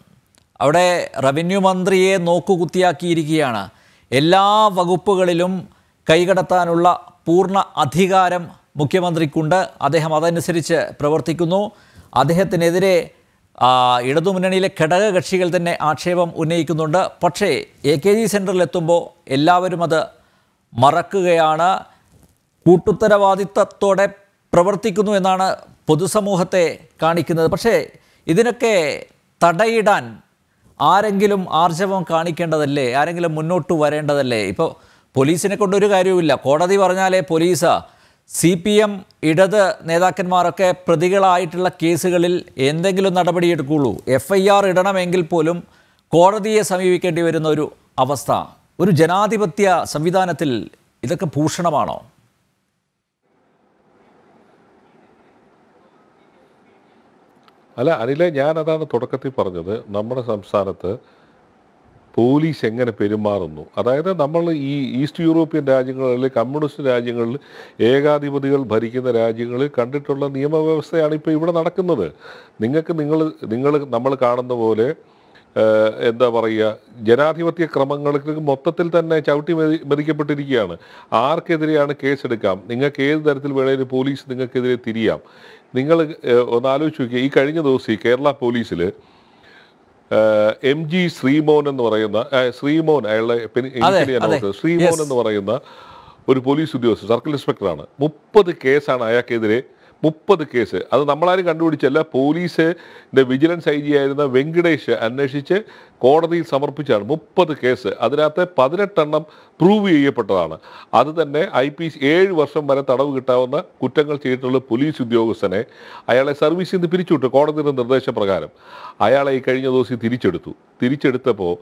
അവിടെ റവന്യൂ മന്ത്രിയെ നോക്കുകുത്തിയാക്കിയിരിക്കുകയാണ്. എല്ലാ വകുപ്പുകളിലും കൈകടത്താനുള്ള പൂർണ അധികാരം മുഖ്യമന്ത്രിക്കുണ്ട്. അദ്ദേഹം അതനുസരിച്ച് പ്രവർത്തിക്കുന്നു. അദ്ദേഹത്തിനെതിരെ ഇടതുമുന്നണിയിലെ ഘടകകക്ഷികൾ തന്നെ ആക്ഷേപം ഉന്നയിക്കുന്നുണ്ട്. പക്ഷേ എ കെ ജി സെന്ററിലെത്തുമ്പോൾ എല്ലാവരും അത് മറക്കുകയാണ്. കൂട്ടുത്തരവാദിത്തത്തോടെ പ്രവർത്തിക്കുന്നു എന്നാണ് പൊതുസമൂഹത്തെ കാണിക്കുന്നത്. പക്ഷേ ഇതിനൊക്കെ തടയിടാൻ ആരെങ്കിലും ആർജവം കാണിക്കേണ്ടതല്ലേ? ആരെങ്കിലും മുന്നോട്ട് വരേണ്ടതല്ലേ? ഇപ്പോൾ പോലീസിനെ കൊണ്ടൊരു കാര്യവുമില്ല. കോടതി പറഞ്ഞാലേ പോലീസ് സി പി എം ഇടത് നേതാക്കന്മാരൊക്കെ പ്രതികളായിട്ടുള്ള കേസുകളിൽ എന്തെങ്കിലും നടപടിയെടുക്കുകയുള്ളൂ എഫ് ഐ ആർ ഇടണമെങ്കിൽ പോലും കോടതിയെ സമീപിക്കേണ്ടി വരുന്ന ഒരു അവസ്ഥ. ഒരു ജനാധിപത്യ സംവിധാനത്തിൽ ഇതൊക്കെ ഭൂഷണമാണോ? അല്ല അനിലെ അതാണ് തുടക്കത്തിൽ പറഞ്ഞത്. നമ്മുടെ സംസ്ഥാനത്ത് പോലീസ് എങ്ങനെ പെരുമാറുന്നു? അതായത് നമ്മൾ ഈ ഈസ്റ്റ് യൂറോപ്യൻ രാജ്യങ്ങളിൽ കമ്മ്യൂണിസ്റ്റ് രാജ്യങ്ങളിൽ ഏകാധിപതികൾ ഭരിക്കുന്ന രാജ്യങ്ങളിൽ കണ്ടിട്ടുള്ള നിയമവ്യവസ്ഥയാണ് ഇപ്പോൾ ഇവിടെ നടക്കുന്നത്. നിങ്ങൾക്ക് നിങ്ങൾ നിങ്ങൾ നമ്മൾ കാണുന്ന പോലെ എന്താ പറയുക ജനാധിപത്യ ക്രമങ്ങൾക്ക് മൊത്തത്തിൽ തന്നെ ചവിട്ടി മെതി മെതിക്കപ്പെട്ടിരിക്കുകയാണ്. ആർക്കെതിരെയാണ് കേസെടുക്കാം? നിങ്ങൾക്ക് ഏത് തരത്തിൽ വേണേലും പോലീസ് നിങ്ങൾക്കെതിരെ തിരിയാം. നിങ്ങൾ ഒന്ന് ആലോചിച്ച് നോക്കിയാൽ ഈ കഴിഞ്ഞ ദിവസം ഈ കേരള പോലീസിൽ എം ജി ശ്രീമോൻ എന്ന് പറയുന്ന ശ്രീമോൻ അയാളുടെ ശ്രീമോൻ എന്ന് പറയുന്ന ഒരു പോലീസ് ഉദ്യോഗസ്ഥൻ സർക്കിൾ ഇൻസ്പെക്ടറാണ്. മുപ്പത് കേസാണ് അയാൾക്കെതിരെ മുപ്പത് കേസ്. അത് നമ്മളാരും കണ്ടുപിടിച്ചല്ല. പോലീസിന്റെ വിജിലൻസ് ഐ ജി ആയിരുന്ന വെങ്കടേഷ് അന്വേഷിച്ച് കോടതിയിൽ സമർപ്പിച്ചാണ് മുപ്പത് കേസ്. അതിനകത്ത് പതിനെട്ടെണ്ണം പ്രൂവ് ചെയ്യപ്പെട്ടതാണ്. അത് തന്നെ ഐ പി ഏഴ് വർഷം വരെ തടവ് കിട്ടാവുന്ന കുറ്റങ്ങൾ ചെയ്തിട്ടുള്ള പോലീസ് ഉദ്യോഗസ്ഥനെ അയാളെ സർവീസിൽ നിന്ന് പിരിച്ചുവിട്ടു. കോടതിയുടെ നിർദ്ദേശപ്രകാരം അയാളെ ഈ കഴിഞ്ഞ ദിവസം തിരിച്ചെടുത്തു. തിരിച്ചെടുത്തപ്പോൾ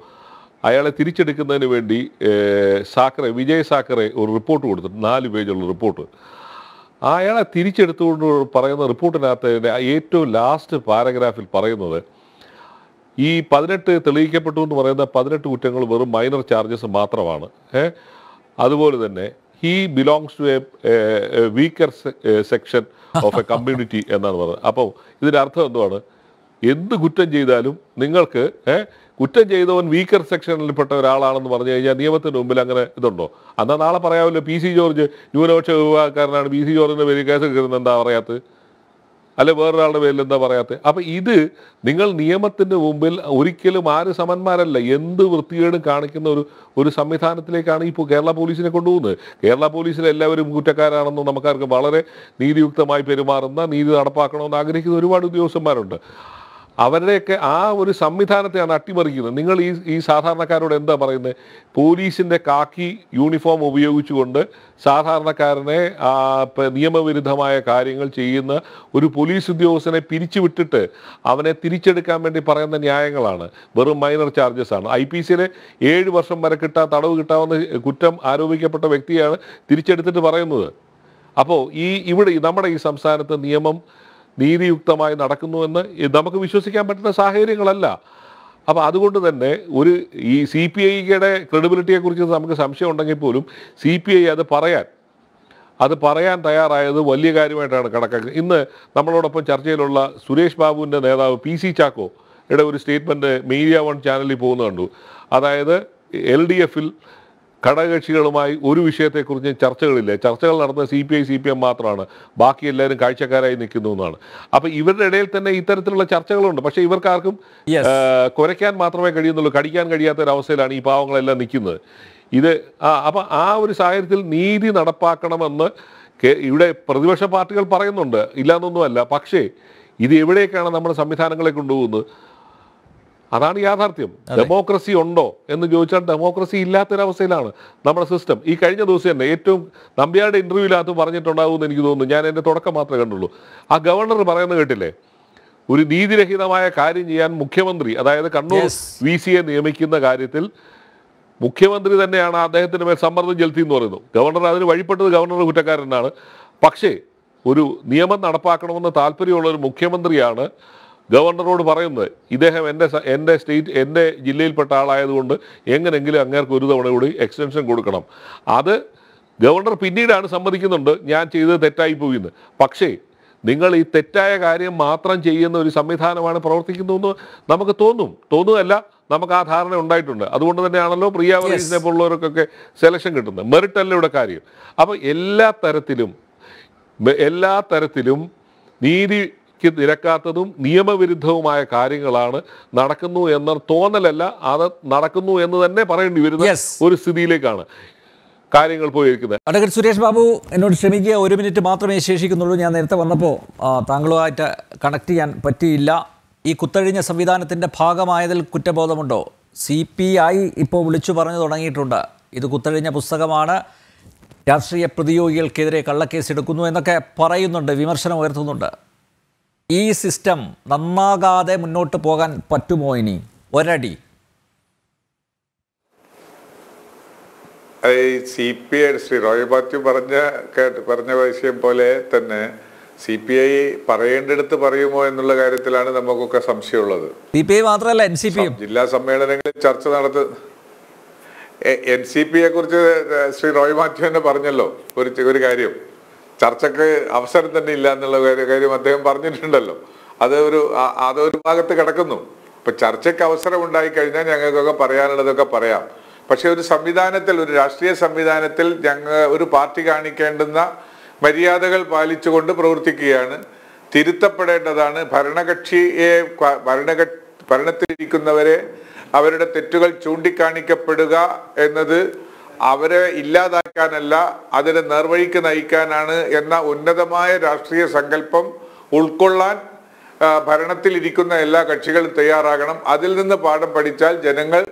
അയാളെ തിരിച്ചെടുക്കുന്നതിന് വേണ്ടി സാക്കറെ വിജയ് സാക്കറെ ഒരു റിപ്പോർട്ട് കൊടുത്തിട്ടുണ്ട്. നാല് പേജുള്ള റിപ്പോർട്ട്. അയാളെ തിരിച്ചെടുത്തുകൊണ്ട് പറയുന്ന റിപ്പോർട്ടിനകത്ത് ഏറ്റവും ലാസ്റ്റ് പാരഗ്രാഫിൽ പറയുന്നത് ഈ പതിനെട്ട് തെളിയിക്കപ്പെട്ടു എന്ന് പറയുന്ന പതിനെട്ട് കുറ്റങ്ങൾ വെറും മൈനർ ചാർജസ് മാത്രമാണ്. അതുപോലെ തന്നെ he belongs to a weaker section of a community എന്നാണ് പറയുന്നത് അപ്പോൾ ഇതിന്റെ അർത്ഥം എന്തുവാണ്? എന്ത് കുറ്റം ചെയ്താലും നിങ്ങൾക്ക് കുറ്റം ചെയ്തവൻ വീക്കർ സെക്ഷനിൽപ്പെട്ട ഒരാളാണെന്ന് പറഞ്ഞു കഴിഞ്ഞാൽ നിയമത്തിന് മുമ്പിൽ അങ്ങനെ ഇതുണ്ടോ? എന്നാൽ നാളെ പറയാമല്ലോ പി സി ജോർജ് ന്യൂനപക്ഷ വിഭാഗക്കാരനാണ് പി സി ജോർജിന്റെ പേര് കേസ് എടുക്കുന്നത് എന്താ പറയാത്തത് അല്ലെ വേറൊരാളുടെ പേരിൽ എന്താ പറയാത്തത് അപ്പം ഇത് നിങ്ങൾ നിയമത്തിന്റെ മുമ്പിൽ ഒരിക്കലും ആര് സമന്മാരല്ല എന്ത് വൃത്തികേടും കാണിക്കുന്ന ഒരു ഒരു സംവിധാനത്തിലേക്കാണ് ഇപ്പോൾ കേരള പോലീസിനെ കൊണ്ടുപോകുന്നത്. കേരള പോലീസിലെ എല്ലാവരും കുറ്റക്കാരാണെന്നും നമുക്കാർക്ക് വളരെ നീതിയുക്തമായി പെരുമാറുന്ന നീതി നടപ്പാക്കണമെന്ന് ആഗ്രഹിക്കുന്ന ഒരുപാട് ഉദ്യോഗസ്ഥന്മാരുണ്ട്. അവരുടെയൊക്കെ ആ ഒരു സംവിധാനത്തെയാണ് അട്ടിമറിക്കുന്നത്. നിങ്ങൾ ഈ ഈ സാധാരണക്കാരോട് എന്താ പറയുന്നത് പോലീസിന്റെ കാക്കി യൂണിഫോം ഉപയോഗിച്ചുകൊണ്ട് സാധാരണക്കാരനെ നിയമവിരുദ്ധമായ കാര്യങ്ങൾ ചെയ്യുന്ന ഒരു പോലീസ് ഉദ്യോഗസ്ഥനെ പിരിച്ചുവിട്ടിട്ട് അവനെ തിരിച്ചെടുക്കാൻ വേണ്ടി പറയുന്ന ന്യായങ്ങളാണ്. വെറും മൈനർ ചാർജസ് ആണ്. ഐ പി സിയിലെ ഏഴ് വർഷം വരെ കിട്ടാ തടവ് കിട്ടാവുന്ന കുറ്റം ആരോപിക്കപ്പെട്ട വ്യക്തിയാണ് തിരിച്ചെടുത്തിട്ട് പറയുന്നത്. അപ്പോൾ ഈ ഇവിടെ നമ്മുടെ ഈ സംസ്ഥാനത്ത് നിയമം നീതിയുക്തമായി നടക്കുന്നുവെന്ന് നമുക്ക് വിശ്വസിക്കാൻ പറ്റുന്ന സാഹചര്യങ്ങളല്ല. അപ്പോൾ അതുകൊണ്ട് തന്നെ ഒരു ഈ സി പി ഐയുടെ ക്രെഡിബിലിറ്റിയെക്കുറിച്ച് നമുക്ക് സംശയം ഉണ്ടെങ്കിൽ പോലും സി പി ഐ അത് പറയാൻ അത് പറയാൻ തയ്യാറായത് വലിയ കാര്യമായിട്ടാണ് കണക്കാക്കുന്നത്. ഇന്ന് നമ്മളോടൊപ്പം ചർച്ചയിലുള്ള സുരേഷ് ബാബുവിന്റെ നേതാവ് പി സി ചാക്കോയുടെ ഒരു സ്റ്റേറ്റ്മെന്റ് മീഡിയ വൺ ചാനലിൽ പോകുന്ന കണ്ടു. അതായത് എൽ ഡി എഫിൽ ഘടകകക്ഷികളുമായി ഒരു വിഷയത്തെക്കുറിച്ച് ചർച്ചകളില്ല. ചർച്ചകൾ നടന്ന C P I C P M മാത്രമാണ്. ബാക്കി എല്ലാവരും കാഴ്ചക്കാരായി നിൽക്കുന്നു എന്നാണ്. അപ്പം ഇവരുടെ ഇടയിൽ തന്നെ ഇത്തരത്തിലുള്ള ചർച്ചകളുണ്ട്. പക്ഷേ ഇവർക്കാർക്കും കുരയ്ക്കാൻ മാത്രമേ കഴിയുന്നുള്ളൂ. കടിക്കാൻ കഴിയാത്ത ഒരു അവസ്ഥയിലാണ് ഈ പാവങ്ങളെല്ലാം നിൽക്കുന്നത്. ഇത് ആ അപ്പം ആ ഒരു സാഹചര്യത്തിൽ നീതി നടപ്പാക്കണമെന്ന് ഇവിടെ പ്രതിപക്ഷ പാർട്ടികൾ പറയുന്നുണ്ട്. ഇല്ലാന്നൊന്നുമല്ല. പക്ഷേ ഇത് എവിടേക്കാണ് നമ്മുടെ സംവിധാനങ്ങളെ കൊണ്ടുപോകുന്നത്? അതാണ് യാഥാർത്ഥ്യം. ഡെമോക്രസി ഉണ്ടോ എന്ന് ചോദിച്ചാൽ ഡെമോക്രസി ഇല്ലാത്തൊരവസ്ഥയിലാണ്. നമ്മുടെ സിസ്റ്റം. ഈ കഴിഞ്ഞ ദിവസം തന്നെ ഏറ്റവും നമ്പ്യാരുടെ ഇന്റർവ്യൂവിലാത്ത പറഞ്ഞിട്ടുണ്ടാവും എന്ന് എനിക്ക് തോന്നുന്നു. ഞാൻ എന്റെ തുടക്കം മാത്രമേ കണ്ടുള്ളൂ. ആ ഗവർണർ പറയുന്നത് കേട്ടില്ലേ? ഒരു നീതിരഹിതമായ കാര്യം ചെയ്യാൻ മുഖ്യമന്ത്രി അതായത് കണ്ണൂർ. വി സിയെ നിയമിക്കുന്ന കാര്യത്തിൽ മുഖ്യമന്ത്രി തന്നെയാണ് അദ്ദേഹത്തിന് മേൽ സമ്മർദ്ദം ചെലുത്തി എന്ന് പറയുന്നു. ഗവർണർ അതിന് വഴിപ്പെട്ടത് ഗവർണർ കുറ്റക്കാരനാണ്. പക്ഷേ ഒരു നിയമം നടപ്പാക്കണമെന്ന് താല്പര്യമുള്ള ഒരു മുഖ്യമന്ത്രിയാണ് ഗവർണറോട് പറയുന്നത് ഇദ്ദേഹം എന്റെ എന്റെ സ്റ്റേറ്റ് എന്റെ ജില്ലയിൽപ്പെട്ട ആളായതുകൊണ്ട് എങ്ങനെങ്കിലും അങ്ങേർക്ക് ഒരു തവണ കൂടി എക്സ്റ്റൻഷൻ കൊടുക്കണം. അത് ഗവർണർ പിന്നീടാണ് സമ്മതിക്കുന്നുണ്ട് ഞാൻ ചെയ്തത് തെറ്റായി പോയിന്ന്. പക്ഷേ നിങ്ങൾ ഈ തെറ്റായ കാര്യം മാത്രം ചെയ്യുന്ന ഒരു സംവിധാനമാണ് പ്രവർത്തിക്കുന്നതെന്ന് നമുക്ക് തോന്നും. തോന്നുകയല്ല നമുക്ക് ആ ധാരണ ഉണ്ടായിട്ടുണ്ട്. അതുകൊണ്ട് തന്നെയാണല്ലോ പ്രിയ വർഗീസിനെ പോലുള്ളവർക്കൊക്കെ സെലക്ഷൻ കിട്ടുന്നത്. മെറിറ്റ് അല്ല ഇവിടെ കാര്യം. അപ്പോൾ എല്ലാ തരത്തിലും എല്ലാ തരത്തിലും നീതിക്ക് നിരക്കാത്തതും നിയമവിരുദ്ധവുമായ കാര്യങ്ങളാണ് നടക്കുന്നു എന്ന തോന്നലല്ല അത് നടക്കുന്നു എന്ന് തന്നെ പറയേണ്ടി വരുന്ന ഒരു സ്ഥിതിയിലേക്കാണ് കാര്യങ്ങൾ പോയിരിക്കുന്നത്. അഡ്വക്കേറ്റ് സുരേഷ് ബാബു എന്നോട് ക്ഷമിക്കുക. ഒരു മിനിറ്റ് മാത്രമേ ശേഷിക്കുന്നുള്ളൂ. ഞാൻ നേരത്തെ വന്നപ്പോൾ താങ്കളുമായിട്ട് കണക്ട് ചെയ്യാൻ പറ്റിയില്ല. ഈ കുത്തഴിഞ്ഞ സംവിധാനത്തിന്റെ ഭാഗമായതിൽ കുറ്റബോധമുണ്ടോ? സി പി ഐ ഇപ്പോൾ വിളിച്ചു പറഞ്ഞു തുടങ്ങിയിട്ടുണ്ട്. ഇത് കുത്തഴിഞ്ഞ പുസ്തകമാണ്. രാഷ്ട്രീയ പ്രതിയോഗികൾക്കെതിരെ കള്ളക്കേസ് എടുക്കുന്നു എന്നൊക്കെ പറയുന്നുണ്ട്. വിമർശനം ഉയർത്തുന്നുണ്ട്. ഈ സിസ്റ്റം നന്നാകാതെ മുന്നോട്ട് പോകാൻ പറ്റുമോ ഇനി? ഒരടി. ഈ C P I Shri Roy Mathew പറഞ്ഞ കേട്ട് പറഞ്ഞ വിഷയം പോലെ തന്നെ സി പി ഐ പറയേണ്ടടുത്ത് പറയുമോ എന്നുള്ള കാര്യത്തിലാണ് നമുക്കൊക്കെ സംശയമുള്ളത്. സി പി ഐ മാത്രമല്ല എൻ സി പി ജില്ലാ സമ്മേളനങ്ങളിൽ ചർച്ച നടത്ത എൻ സി പിയെ കുറിച്ച് ശ്രീ റോയ് മാത്യു തന്നെ പറഞ്ഞല്ലോ ഒരു ഒരു കാര്യം. ചർച്ചക്ക് അവസരം തന്നെ ഇല്ല എന്നുള്ള കാര്യം അദ്ദേഹം പറഞ്ഞിട്ടുണ്ടല്ലോ. അത് ഒരു അതൊരു ഭാഗത്ത് കിടക്കുന്നു. അപ്പൊ ചർച്ചയ്ക്ക് അവസരം ഉണ്ടായി കഴിഞ്ഞാൽ ഞങ്ങൾക്കൊക്കെ പറയാനുള്ളതൊക്കെ പറയാം. പക്ഷെ ഒരു സംവിധാനത്തിൽ ഒരു രാഷ്ട്രീയ സംവിധാനത്തിൽ ഞങ്ങൾ ഒരു പാർട്ടി കാണിക്കേണ്ടുന്ന മര്യാദകൾ പാലിച്ചുകൊണ്ട് പ്രവർത്തിക്കുകയാണ്. തിരുത്തപ്പെടേണ്ടതാണ്. ഭരണകക്ഷിയെ ഭരണക ഭരണത്തിലിരിക്കുന്നവരെ അവരുടെ തെറ്റുകൾ ചൂണ്ടിക്കാണിക്കപ്പെടുക എന്നത് അവരെ ഇല്ലാതാക്കാനല്ല അതിനെ നേർവഴിക്ക് നയിക്കാനാണ് എന്ന ഉന്നതമായ രാഷ്ട്രീയ സങ്കല്പം ഉൾക്കൊള്ളാൻ ഭരണത്തിൽ ഇരിക്കുന്ന എല്ലാ കക്ഷികളും തയ്യാറാകണം. അതിൽ നിന്ന് പാഠം പഠിച്ചാൽ ജനങ്ങൾ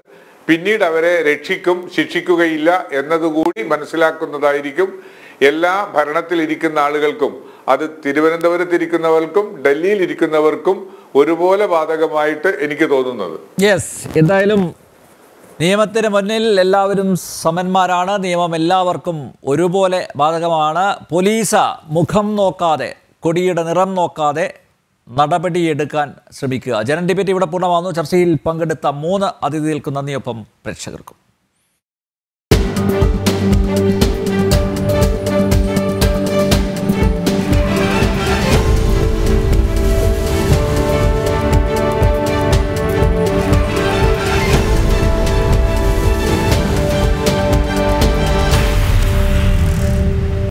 പിന്നീട് അവരെ രക്ഷിക്കും ശിക്ഷിക്കുകയില്ല എന്നതുകൂടി മനസ്സിലാക്കുന്നതായിരിക്കും എല്ലാ ഭരണത്തിൽ ഇരിക്കുന്ന ആളുകൾക്കും. അത് തിരുവനന്തപുരത്തിരിക്കുന്നവർക്കും ഡൽഹിയിൽ ഇരിക്കുന്നവർക്കും ഒരുപോലെ ബാധകമായിട്ട് എനിക്ക് തോന്നുന്നത്. യെസ് എന്തായാലും നിയമത്തിന് മുന്നിൽ എല്ലാവരും സമന്മാരാണ്. നിയമം എല്ലാവർക്കും ഒരുപോലെ ബാധകമാണ്. പോലീസ് മുഖം നോക്കാതെ കൊടിയുടെ നിറം നോക്കാതെ നടപടിയെടുക്കാൻ ശ്രമിക്കുക. ജനൻ ഡിബേറ്റ് ഇവിടെ പൂർണമാകുന്നു ചർച്ചയിൽ പങ്കെടുത്ത മൂന്ന് അതിഥികൾക്കും നന്ദിയൊപ്പം പ്രേക്ഷകർക്കും.